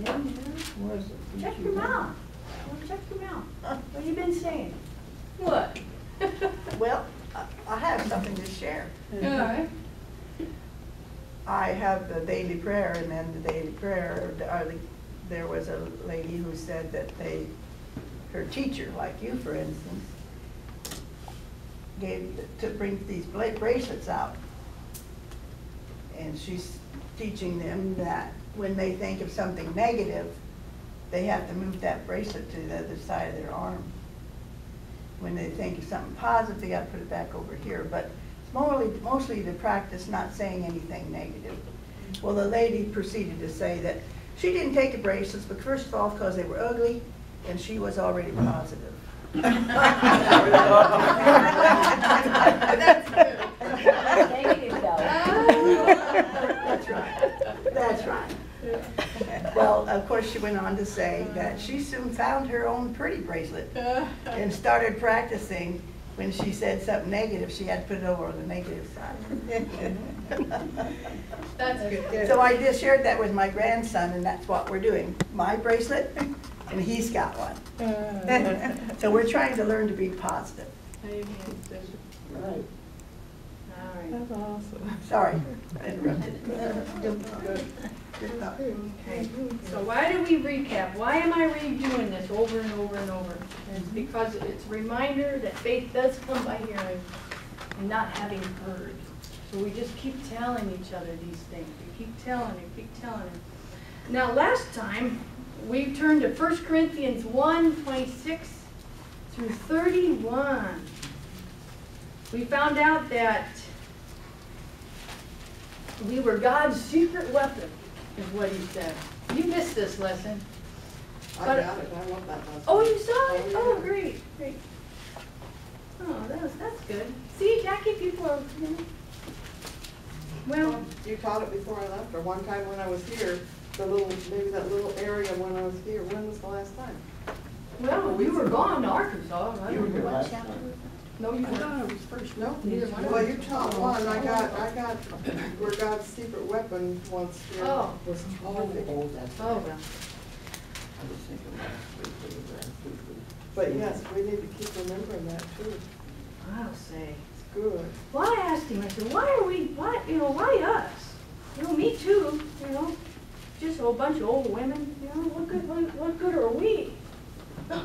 then you check your mouth. Well, Check your mouth. What you been saying? What? Well, I- I have something to share. All right. I have the daily prayer, and then the daily prayer, there was a lady who said that they, her teacher, like you, for instance, gave, to bring these bracelets out. And she's teaching them that when they think of something negative, they have to move that bracelet to the other side of their arm. When they think of something positive, they gotta put it back over here, but it's mostly, mostly to practice not saying anything negative. Well, the lady proceeded to say that she didn't take the bracelets, but first of all, because they were ugly, and she was already positive. That's right, that's right. Well, of course, she went on to say that she soon found her own pretty bracelet and started practicing. When she said something negative, she had to put it over on the negative side. That's good. So I just shared that with my grandson, and that's what we're doing. My bracelet, and he's got one. Uh. So we're trying to learn to be positive. Right. All right. That's awesome. Sorry. I interrupted. Good thought. Okay, so why do we recap? Why am I redoing this over and over and over? It's because it's a reminder that faith does come by hearing and not having heard. So we just keep telling each other these things. We keep telling and keep telling them. Now, last time, we turned to 1 Corinthians 1, 26 through 31. We found out that we were God's secret weapon, is what he said. You missed this lesson. I got it, I love that lesson. Oh, you saw it? Oh, Oh, great, great. Oh, that was, that's good. See, Jackie, people are, know. Well, You taught it before I left, or one time when I was here, the little, maybe that little area when I was here, when was the last time? well, we were gone to Arkansas. I You were don't here know. last No, you I weren't. it was first, no, Neither one of Well, us. you taught one, I got, I got, where God's secret weapon once here Oh. was Oh, terrific. oh, that's Oh, right. well. I was thinking last week, it was last week. But yes, we need to keep remembering that too, I'll say. it's good. Well, I asked him, I said, why are we, why, you know, why us? You know, me too, you know, just a whole bunch of old women, you know, what good, what, what good are we?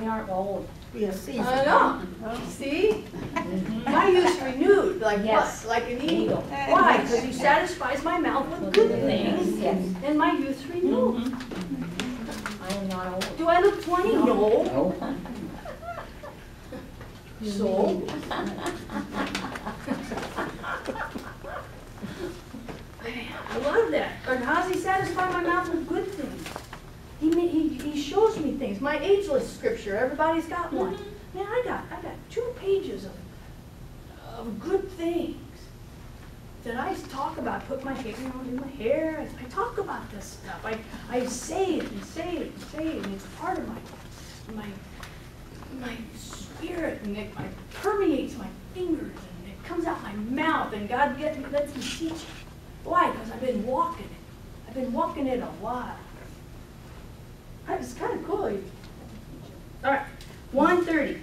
We aren't old. be a season. I know, see? Mm-hmm. My youth's renewed, like what? Like an eagle. Why? Because he satisfies my mouth with good things, Yes, and my youth renewed. Mm-hmm. I am not old. Do I look twenty? No. No. So? I love that. But how's he satisfy my mouth with good things? He, he, he shows me things. My ageless scripture, everybody's got one. Mm-hmm. Man, I got, I got two pages of, of good things that I talk about, put my hair, in my hair. I, I talk about this stuff. I, I say it and say it and say it, and it's part of my, my, my spirit, and it, it permeates my fingers, and it comes out my mouth, and God get, lets me teach it. Why? Because I've been walking it. I've been walking it a while. It's kind of cool. All right, one thirty.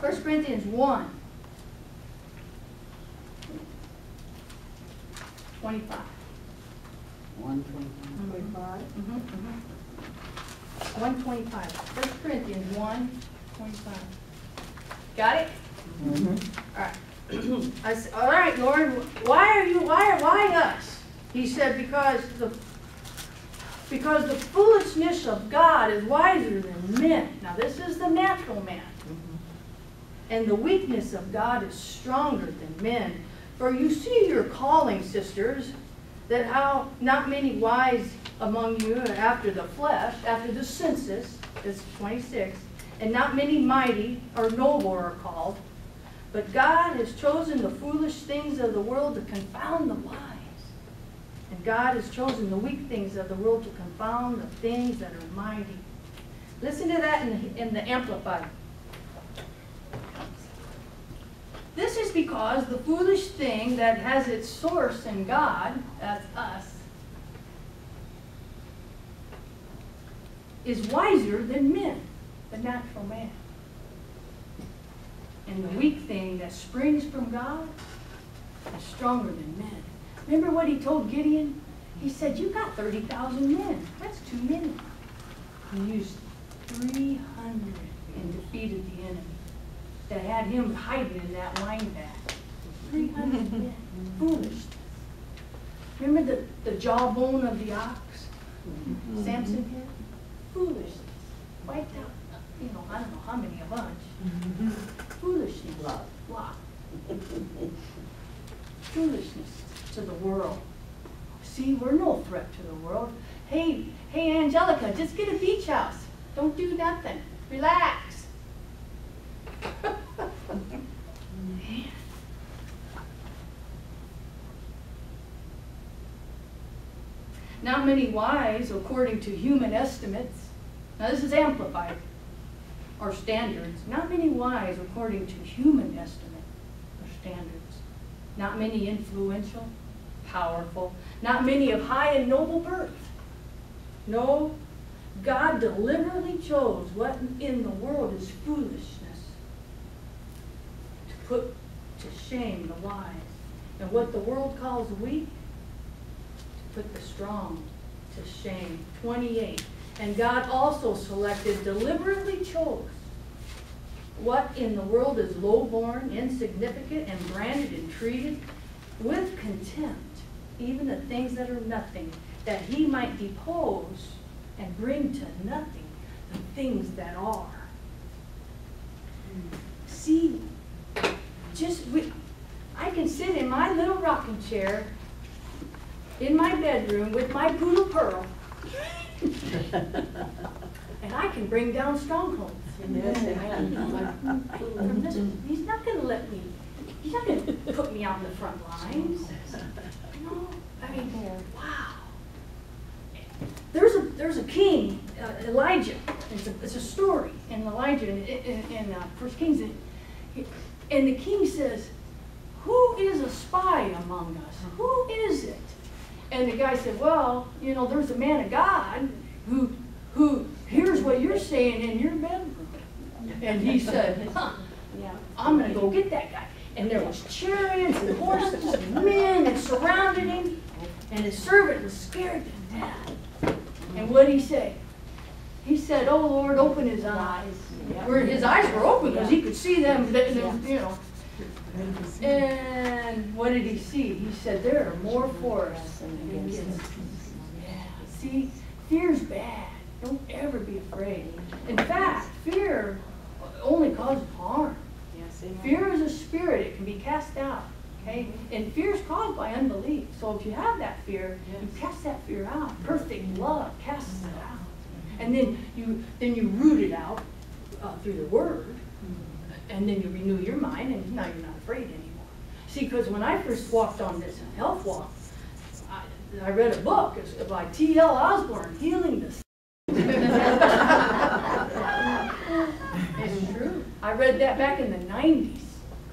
First Corinthians one. Twenty-five. One twenty-five. Twenty-five. Mm-hmm, One twenty-five. First Corinthians one twenty-five. Got it? All right. I said, all right, Lord, why are you, why, are why us? He said, because the, because the foolishness of God is wiser than men. Now, this is the natural man. Mm-hmm. And the weakness of God is stronger than men. For you see your calling, sisters, that how not many wise among you after the flesh, after the census, is 26, and not many mighty or noble are called. But God has chosen the foolish things of the world to confound the wise. And God has chosen the weak things of the world to confound the things that are mighty. Listen to that in the, in the Amplified. This is because the foolish thing that has its source in God, that's us, is wiser than men, the natural man. And the weak thing that springs from God is stronger than men. Remember what he told Gideon? He said, You got 30,000 men. That's too many. He used 300 and defeated the enemy that had him hiding in that wine vat. 300 men. Foolish. Remember the, the jawbone of the ox? Mm-hmm. Samson had? Foolishness. Wiped out, you know, I don't know how many, a bunch. Mm-hmm. Foolishness. Lot. Lot. Foolishness to the world. See, we're no threat to the world. Hey, hey, Angelica, just get a beach house. Don't do nothing. Relax. Not many wise, according to human estimates. Now, this is amplified, or standards. Not many wise, according to human estimate or standards. Not many influential, powerful. Not many of high and noble birth. No, God deliberately chose what in the world is foolishness to put to shame the wise. And what the world calls weak, to put the strong to shame. 28. And God also selected, deliberately chose what in the world is lowborn, insignificant, and branded and treated with contempt, even the things that are nothing, that he might depose and bring to nothing the things that are. See, just we, I can sit in my little rocking chair in my bedroom with my poodle pearl, and I can bring down strongholds. Yes. He's not gonna let me, he's not gonna put me on the front lines. No, I mean, wow. There's a, there's a king, uh, Elijah, it's a, it's a story in Elijah, in, in, in uh, First Kings. and And the king says, who is a spy among us? Who is it? And the guy said, well, you know, there's a man of God who, who hears what you're saying in your bedroom. And he said, huh, I'm gonna go get that guy. And there was chariots and horses and men that surrounded him, and his servant was scared to death. And what did he say? he said, oh Lord, open his eyes. Where his eyes were open because he could see them, th- th- you know. And what did he see? He said, there are more for us than against us. Yeah, see, fear's bad. Don't ever be afraid. In fact, fear only causes harm. Fear is a spirit, it can be cast out, okay? And fear is caused by unbelief. So if you have that fear, you cast that fear out. Perfect love casts it out. And then you then you root it out uh, through the word, and then you renew your mind, and now you're not afraid anymore. See, because when I first walked on this health walk, I, I read a book by T.L. Osborn, Healing the It's true. I read that back in the nineties.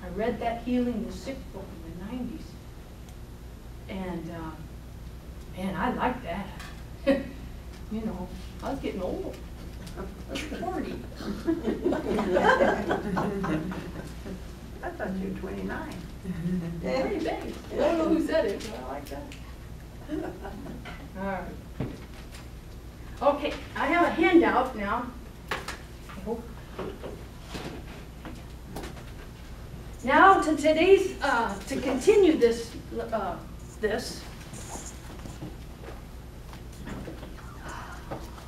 I read that Healing the Sick book in the nineties. And, uh, man, I liked that. You know, I was getting old. I was forty. I thought you were twenty-nine. Pretty big. I don't know who said it, but I like that. All right. Okay, I have a handout now. I hope. Now to today's, uh, to continue this, uh, this.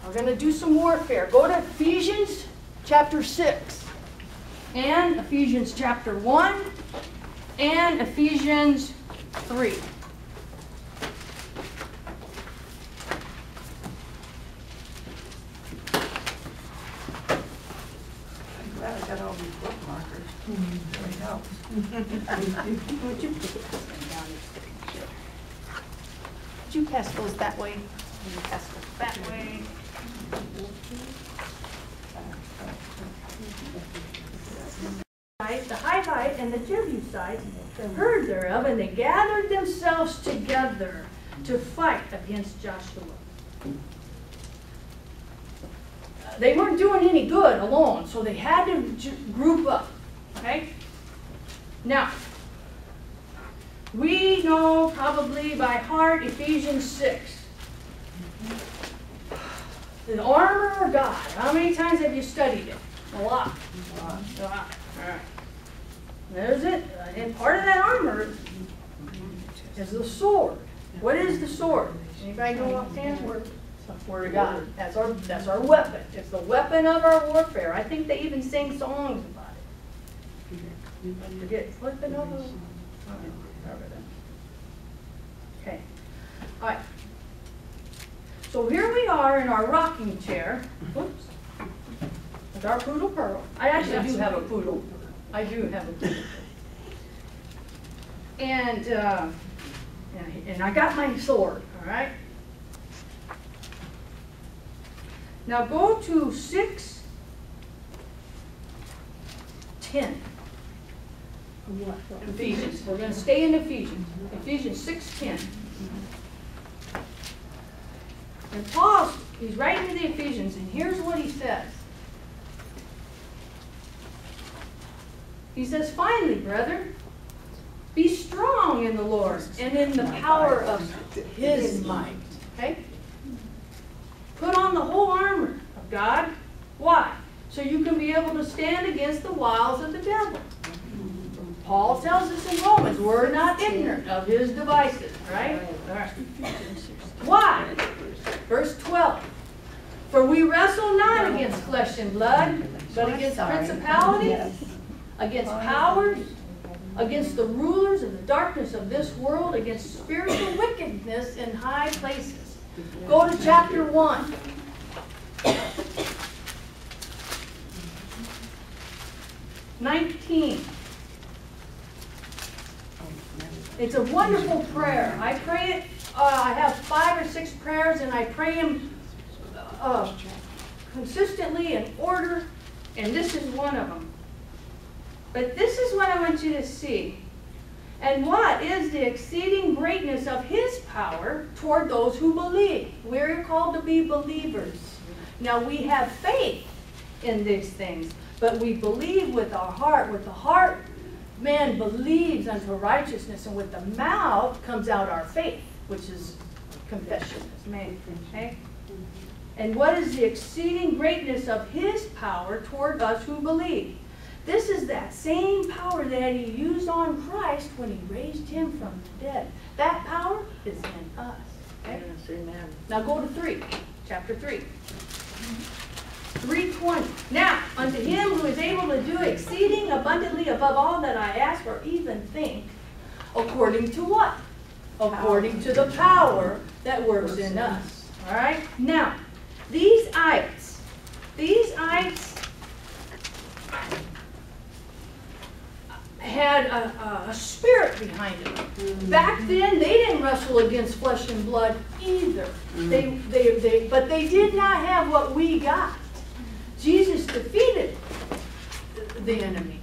We're gonna do some warfare. Go to Ephesians chapter six and Ephesians chapter one and Ephesians three. I'm glad I got all these bookmarkers. Mm-hmm. Really helps. Would you put this thing down and stick it here? Would you pass those that way? And you pass those that way? Right, The Hivite and the Jebusites heard thereof, and they gathered themselves together to fight against Joshua. Uh, They weren't doing any good alone, so they had to group up, okay? Now, we know probably by heart Ephesians 6. The armor of God. How many times have you studied it? A lot. A lot. A lot. All right. There's it. And part of that armor is the sword. What is the sword? Anybody know what Word of God. That's our, that's our weapon. It's the weapon of our warfare. I think they even sing songs about it. I forget. Weapon of our. Okay. All right. So here we are in our rocking chair. Whoops. With our poodle pearl. I actually do have a poodle. I do have a poodle. And, uh, and- and I got my sword, all right? Now go to six, ten. Ephesians, we're gonna stay in Ephesians, Ephesians six, ten. And Paul's, he's writing to the Ephesians, and here's what he says. He says, finally, brethren, be strong in the Lord and in the power of his might. Okay? Put on the whole armor of God. Why? So you can be able to stand against the wiles of the devil. Paul tells us in Romans, we're not ignorant of his devices, right? All right. Why? Verse 12. For we wrestle not against flesh and blood, but against principalities, against powers, against the rulers of the darkness of this world, against spiritual wickedness in high places. Go to chapter 1. Nineteen. It's a wonderful prayer. I pray it, uh, I have five or six prayers and I pray them, uh, consistently in order, and this is one of them. But this is what I want you to see. And what is the exceeding greatness of his power toward those who believe? We're called to be believers. Now we have faith in these things, but we believe with our heart. With the heart, man believes unto righteousness, and with the mouth comes out our faith, which is confession made. Okay? And what is the exceeding greatness of his power toward us who believe? This is that same power that he used on Christ when he raised him from the dead. That power is in us. Okay? Now go to three, chapter three. Three twenty. Now, unto him who is able to do exceeding abundantly above all that I ask or even think, according to what? According to the power that works in us. All right? Now, these ites, these ites had a, a, a spirit behind it. Back then, they didn't wrestle against flesh and blood either. Mm. They, they, they, but they did not have what we got. Jesus defeated the enemy,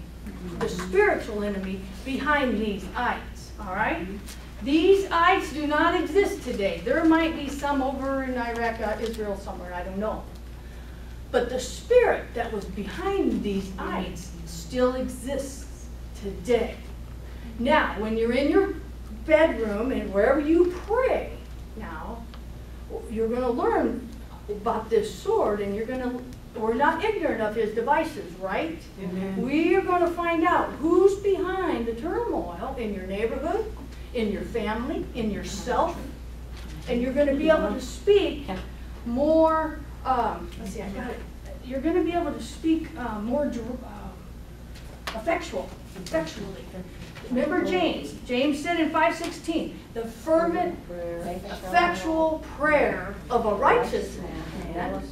the mm-hmm. spiritual enemy behind these ites, all right? Mm-hmm. These ites do not exist today. There might be some over in Iraq, uh, Israel somewhere, I don't know. But the spirit that was behind these ites mm-hmm. still exists today. Now, when you're in your bedroom and wherever you pray, now, you're going to learn about this sword and you're going to, we're not ignorant of his devices, right? We are going to find out who's behind the turmoil in your neighborhood, in your family, in yourself, and you're going to be able to speak more, um, let's see, I got it. You're going to be able to speak uh, more um, effectual, effectually. Remember James? James said in 5:16, the fervent, effectual prayer of a righteous man.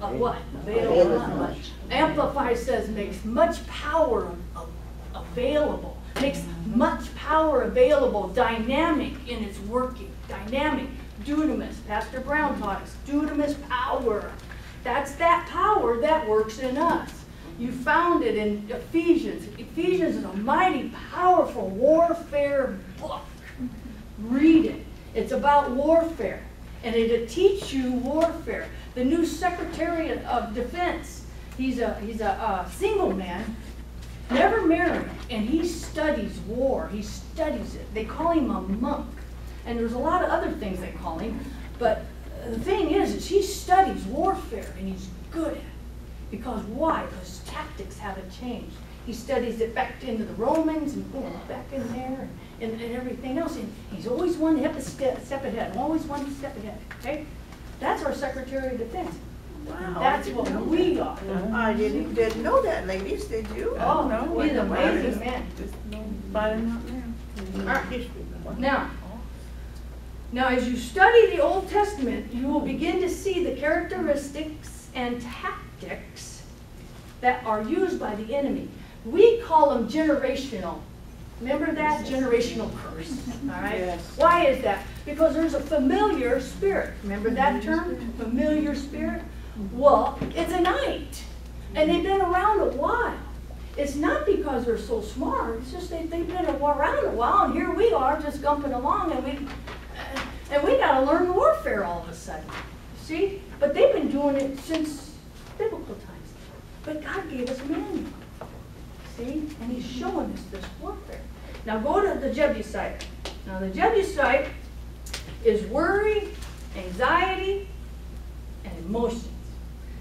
Of what? Much. Amplified says makes much power available, makes much power available, dynamic in its working, dynamic, dunamis. Pastor Brown taught us, dunamis power. That's that power that works in us. You found it in Ephesians. Ephesians is a mighty, powerful warfare book. Read it. It's about warfare. And it'll teach you warfare. The new Secretary of Defense, he's a, he's a, uh single man, never married, and he studies war. He studies it. They call him a monk. And there's a lot of other things they call him. But the thing is, is he studies warfare, and he's good at it. Because why? Because tactics haven't changed. He studies it back into the Romans and boom, back in there and, and, and everything else. And he's always one step, step, step ahead, always one step ahead. Okay? That's our Secretary of Defense. Wow. That's what we are. I didn't, didn't know that, ladies, did you? Oh, No, he's an wasn't amazing man. Just nobody not now. All right. Now, now as you study the Old Testament, you will begin to see the characteristics and tactics that are used by the enemy. We call them generational. Remember that? Generational curse. All right? Yes. Why is that? Because there's a familiar spirit. Remember that mm-hmm. term? Familiar spirit? Well, it's a night. And they've been around a while. It's not because they're so smart, it's just they, they've been around a while, and here we are just gumping along, and we, and we gotta learn warfare all of a sudden. See? But they've been doing it since biblical times. But God gave us manual. See? And He's showing us this warfare. Now go to the Jebusite. Now the Jebusite is worry, anxiety, and emotions.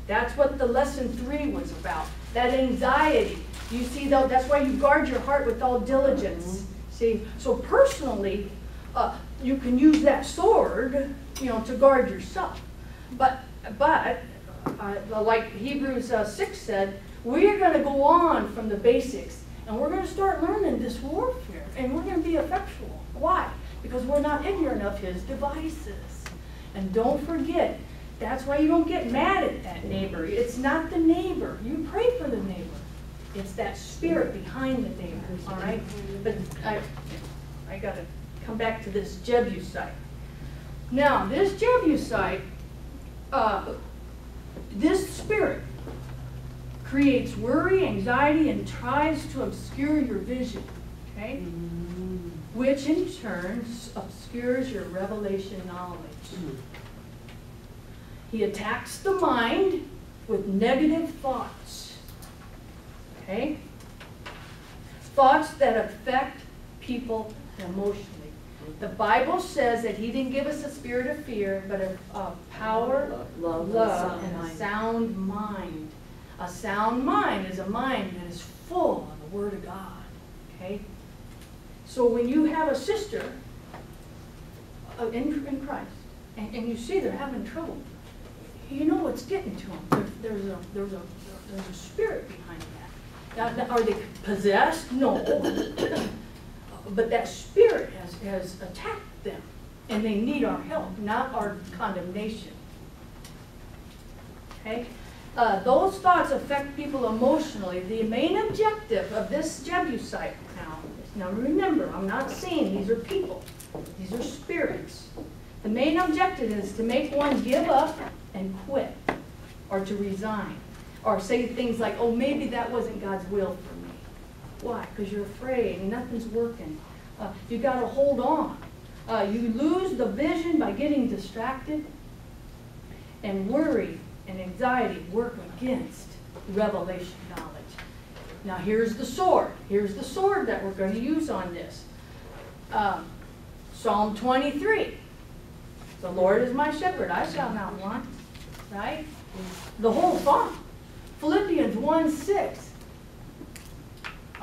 That's what the lesson three was about. That anxiety. You see, though, that's why you guard your heart with all diligence. See, so personally, uh, you can use that sword, you know, to guard yourself. But, but, uh, like Hebrews uh, six said, we are going to go on from the basics, and we're going to start learning this warfare, and we're going to be effectual. Why? Because we're not ignorant of his devices. And don't forget, that's why you don't get mad at that neighbor. It's not the neighbor. You pray for the neighbor. It's that spirit behind the neighbor, all right? But I, I gotta come back to this Jebusite. Now, this Jebusite, uh, this spirit creates worry, anxiety, and tries to obscure your vision, okay? Mm-hmm. Which in turn obscures your revelation knowledge. He attacks the mind with negative thoughts. Okay? Thoughts that affect people emotionally. The Bible says that he didn't give us a spirit of fear, but of, of power, Love, love, and and a sound mind. A sound mind is a mind that is full of the Word of God, okay? So when you have a sister uh, in, in Christ, and, and you see they're having trouble, you know what's getting to them. There, there's a, there's a, there's a spirit behind that. Now, are they possessed? No. But that spirit has, has attacked them, and they need our help, not our condemnation. Okay? Uh, those thoughts affect people emotionally. The main objective of this Jebusite now, now remember, I'm not saying these are people. These are spirits. The main objective is to make one give up and quit, or to resign, or say things like, oh, maybe that wasn't God's will for. Why? Because you're afraid and nothing's working. Uh, you got to hold on. Uh, you lose the vision by getting distracted, and worry and anxiety work against revelation knowledge. Now, here's the sword. Here's the sword that we're going to use on this. Um, Psalm 23. The Lord is my shepherd, I shall not want. Right? The whole psalm. Philippians 1 6.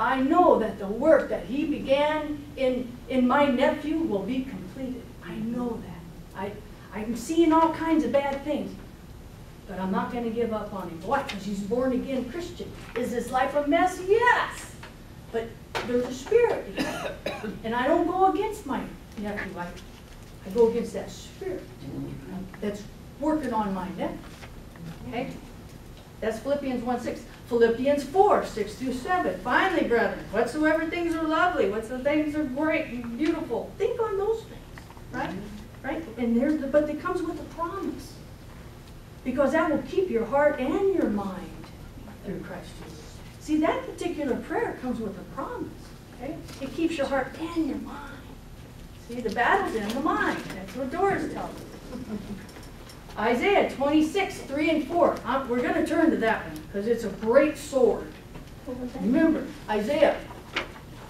I know that the work that he began in, in my nephew will be completed. I know that. I, I'm seeing all kinds of bad things. But I'm not going to give up on him. Why? Because he's born again Christian. Is his life a mess? Yes. But there's a spirit. And I don't go against my nephew. I, I go against that spirit mm-hmm. that's working on my nephew. Okay? That's Philippians 1 6. Philippians 4 6 through 7. Finally, brethren, whatsoever things are lovely, whatsoever things are great and beautiful, think on those things. Right? Right? And there's the, but it comes with a promise. Because that will keep your heart and your mind through Christ Jesus. See, that particular prayer comes with a promise. Okay? It keeps your heart and your mind. See, the battle's in the mind. That's what Doris tells us. Isaiah 26, 3 and 4. Uh, We're going to turn to that one because it's a great sword. Remember, Isaiah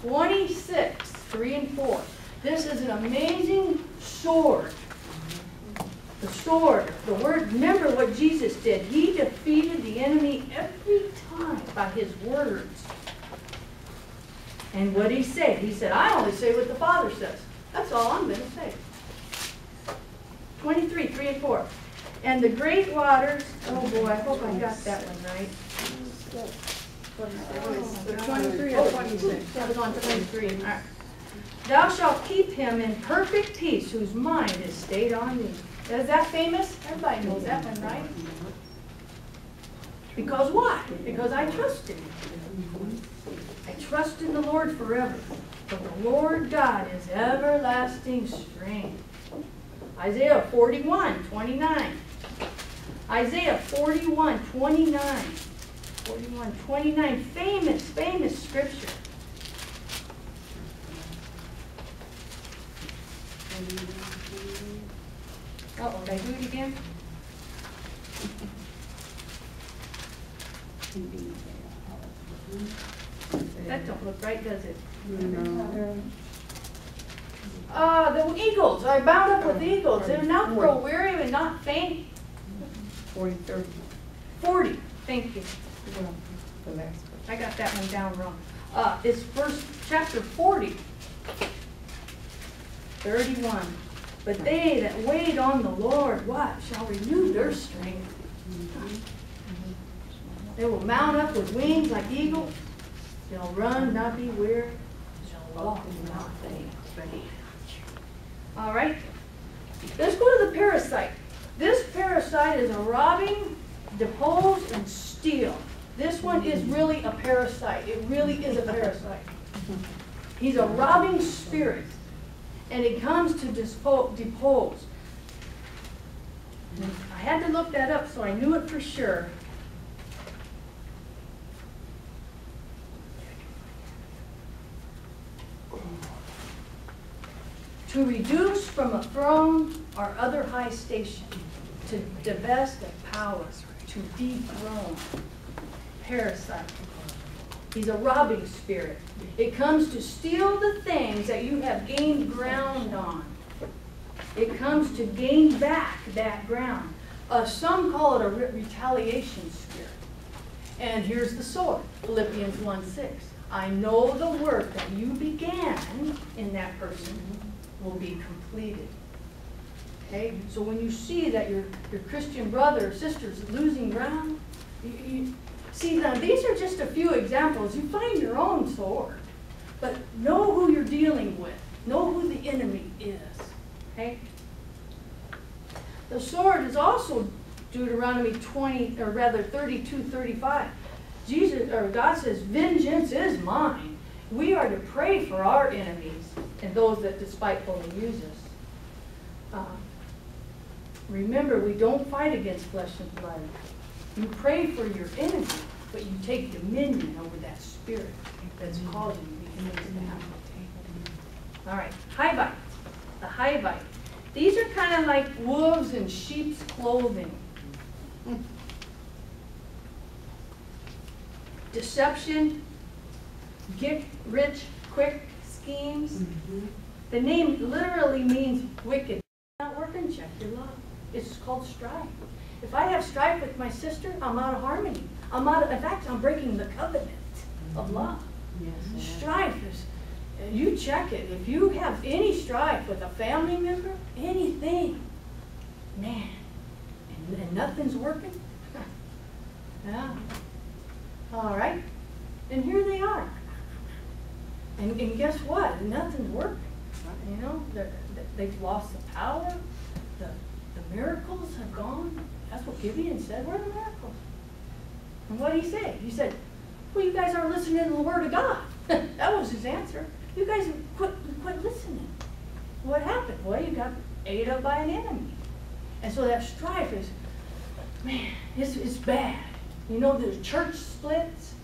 26, 3 and 4. This is an amazing sword. The sword, the word, remember what Jesus did. He defeated the enemy every time by his words. And what he said, He said, I only say what the Father says. That's all I'm going to say. 23, 3 and 4. And the great waters, oh boy, I hope I got that one right. Twenty-three or twenty-six? That was on twenty-three. All right. Thou shalt keep him in perfect peace whose mind is stayed on thee. Is that famous? Everybody knows that one, right? Because why? Because I trust him. I trust in the Lord forever. For the Lord God is everlasting strength. Isaiah 41, 29. Isaiah 41, 29. 41, 29. Famous, famous scripture. Uh-oh, did I do it again? That don't look right, does it? No. Uh, the eagles, I bound up with eagles. They're not grow weary and not faint. Forty, thirty, Forty, thank you. the last. I got that one down wrong. Uh, it's first, chapter forty. Thirty-one. But they that wait on the Lord, what, shall renew their strength. They will mount up with wings like eagles. They'll run, not be weary. Shall walk, not faint. All right. Let's go to the Perizzite. This Perizzite is a robbing, depose, and steal. This one is really a parasite. It really is a parasite. He's a robbing spirit. And it comes to depose. I had to look that up so I knew it for sure. To reduce from a throne or other high station, to divest of power, to dethrone, parasite. He's a robbing spirit. It comes to steal the things that you have gained ground on. It comes to gain back that ground. Uh, some call it a re- retaliation spirit. And here's the sword, Philippians 1 6. I know the work that you began in that person will be completed. Okay? So when you see that your, your Christian brother or sister is losing ground, you, you, see now these are just a few examples. You find your own sword. But know who you're dealing with. Know who the enemy is. Okay? The sword is also Deuteronomy 20, or rather 32, 35. Jesus, or God says, vengeance is mine. We are to pray for our enemies and those that despitefully use us. Uh, remember, we don't fight against flesh and blood. You pray for your enemy, but you take dominion over that spirit that's mm-hmm. causing the to mm-hmm. happen. All right, Hivite, the Hivite. These are kind of like wolves in sheep's clothing. Deception, get rich quick schemes. Mm-hmm. The name literally means wicked. Not working, check your love. It's called strife. If I have strife with my sister, I'm out of harmony. I'm out of, in fact, I'm breaking the covenant of mm-hmm. love. Strife is, you check it. If you have any strife with a family member, anything, man, and, and nothing's working, yeah. All right. And here they are. And, and guess what? Nothing's working. You know, they're, they've lost the power. Miracles have gone. That's what Gideon said. Where are the miracles? And what did he say? He said, well, you guys aren't listening to the word of God. that was his answer. You guys quit, quit listening. What happened? Well, you got ate up by an enemy. And so that strife is, man, it's, it's bad. You know, the church splits.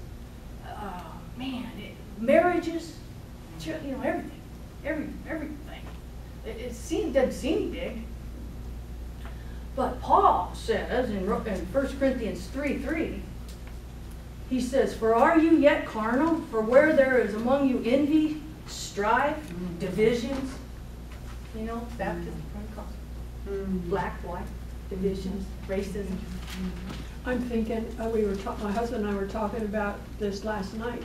Uh, man, it, marriages, you know, everything. Every, everything. It, it seems, doesn't seem big. But Paul says in, Ro- in 1 Corinthians 3 3, he says, For are you yet carnal? For where there is among you envy, strife, divisions, you know, baptism, Pentecostal, black, white, divisions, racism. I'm thinking, uh, we were talking, my husband and I were talking about this last night,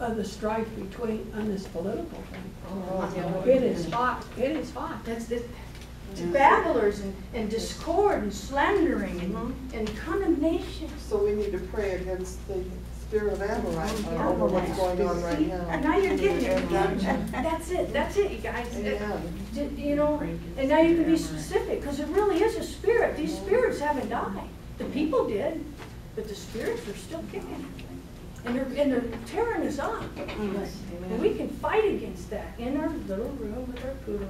of the strife between, on this political thing. Oh, It is hot, it is hot. That's it. It's babblers and, and discord and slandering and, mm-hmm. and condemnation. So we need to pray against the spirit of Amorite over what's going on right See, now. now you're getting it. That's it, that's it, you guys. Amen. Ju- You know, and now you can be specific, because it really is a spirit. These spirits haven't died. The people did, but the spirits are still kicking. And they're, and they're tearing us up. Mm-hmm. And we can fight against that in our little room with our poodle.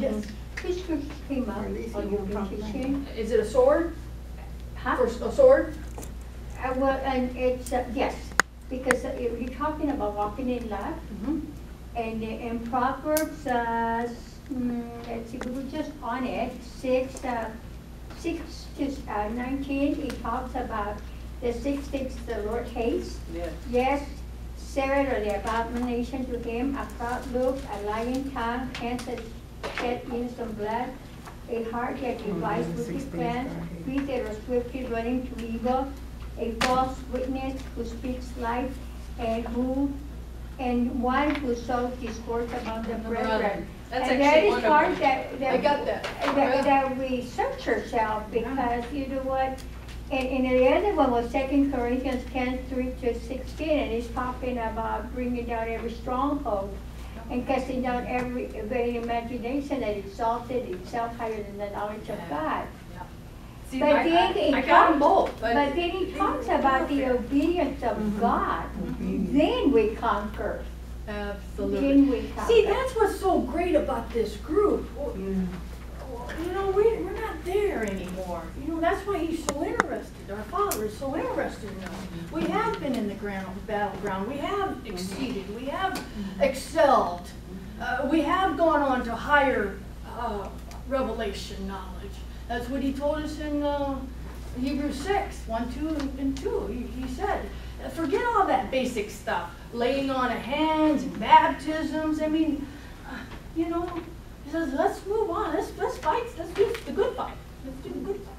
Yes. Which came up on your petition? Is it a sword? Huh? Or s- a sword? Uh, well, and it's, uh, yes, because uh, if you're talking about walking in love, Mhm. and in Proverbs, uh, mm, let's see, we were just on it, six, uh, six to uh, nineteen, it talks about the six things the Lord hates. Yes. Yes, Sarah or the abomination to him, a proud look, a lying tongue, hands that shed innocent blood, a heart that devises wicked plans, feet that are swiftly running to evil, a false witness who speaks lies, and who, and one who sows discord among the brethren. That's And that actually is hard that, that. I got that. That, that we search ourselves, because you know what? Eh, and, and the other one was Second Corinthians ten, three to sixteen, and it's talking about bringing down every stronghold and casting down every vain imagination that exalted itself higher than the knowledge of God. See, But I, then I, it I talks- both. But then he talks about the obedience of mm-hmm. God, Obedience. then we conquer, Absolutely. then we conquer. See, that's what's so great about this group. Well, You know, we, we're not there anymore. You know, that's why he's so interested. Our Father is so interested in us. We have been in the ground, battleground. We have exceeded. We have excelled. Uh, we have gone on to higher uh, revelation knowledge. That's what he told us in uh, Hebrews six, one, two, and two, he, he said, forget all that basic stuff, laying on of hands and baptisms, I mean, uh, you know, he says, let's move on, let's, let's fight, let's do the good fight, let's do the good fight.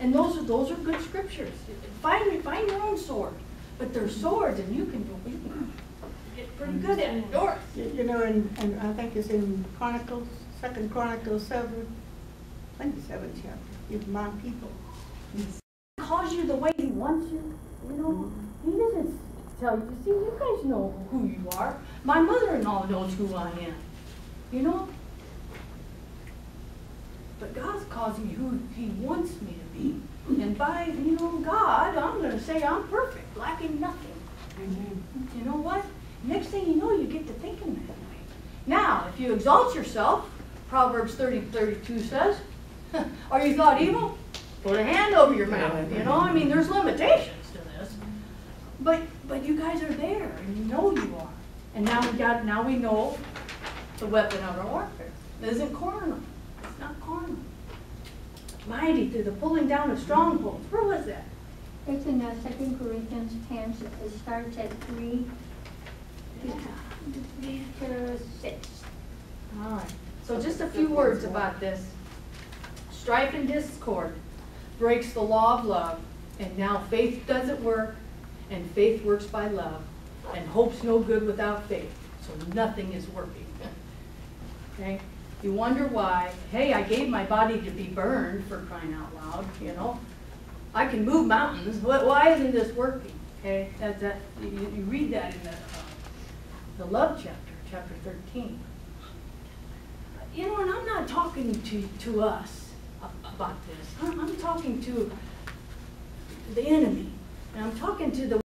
And those are, those are good scriptures, find, find your own sword, but they're swords and you can, you can get pretty good at it, Doris. You you know, and, and I think it's in Chronicles, Second Chronicles seven, I think it's seven chapter, if my people. He calls you the way he wants you, you know? He doesn't tell you, see, you guys know who you are. My mother-in-law knows who I am, you know? But God's calls me who he wants me to be. And by, you know, God, I'm gonna say I'm perfect, lacking nothing. You know what? Next thing you know, you get to thinking that way. Now, if you exalt yourself, Proverbs 30, 32 says, are you thought evil, put a hand over your mouth, you know? I mean, there's limitations to this. But, but you guys are there, and you know you are. And now we got, now we know the weapon of our warfare. It isn't carnal. Not carnal. Mighty through the pulling down of strongholds. Where was that? It's in uh, Second Corinthians ten, it starts at three to six. All right, so just a few words about this. Strife and discord breaks the law of love, and now faith doesn't work, and faith works by love, and hope's no good without faith, so nothing is working. Okay? You wonder why, hey, I gave my body to be burned for crying out loud, you know? I can move mountains, why, isn't this working? Okay, that, that, you, you read that in the, uh, the love chapter, chapter thirteen. You know, and I'm not talking to, to us about this. I'm, I'm talking to the enemy. And I'm talking to the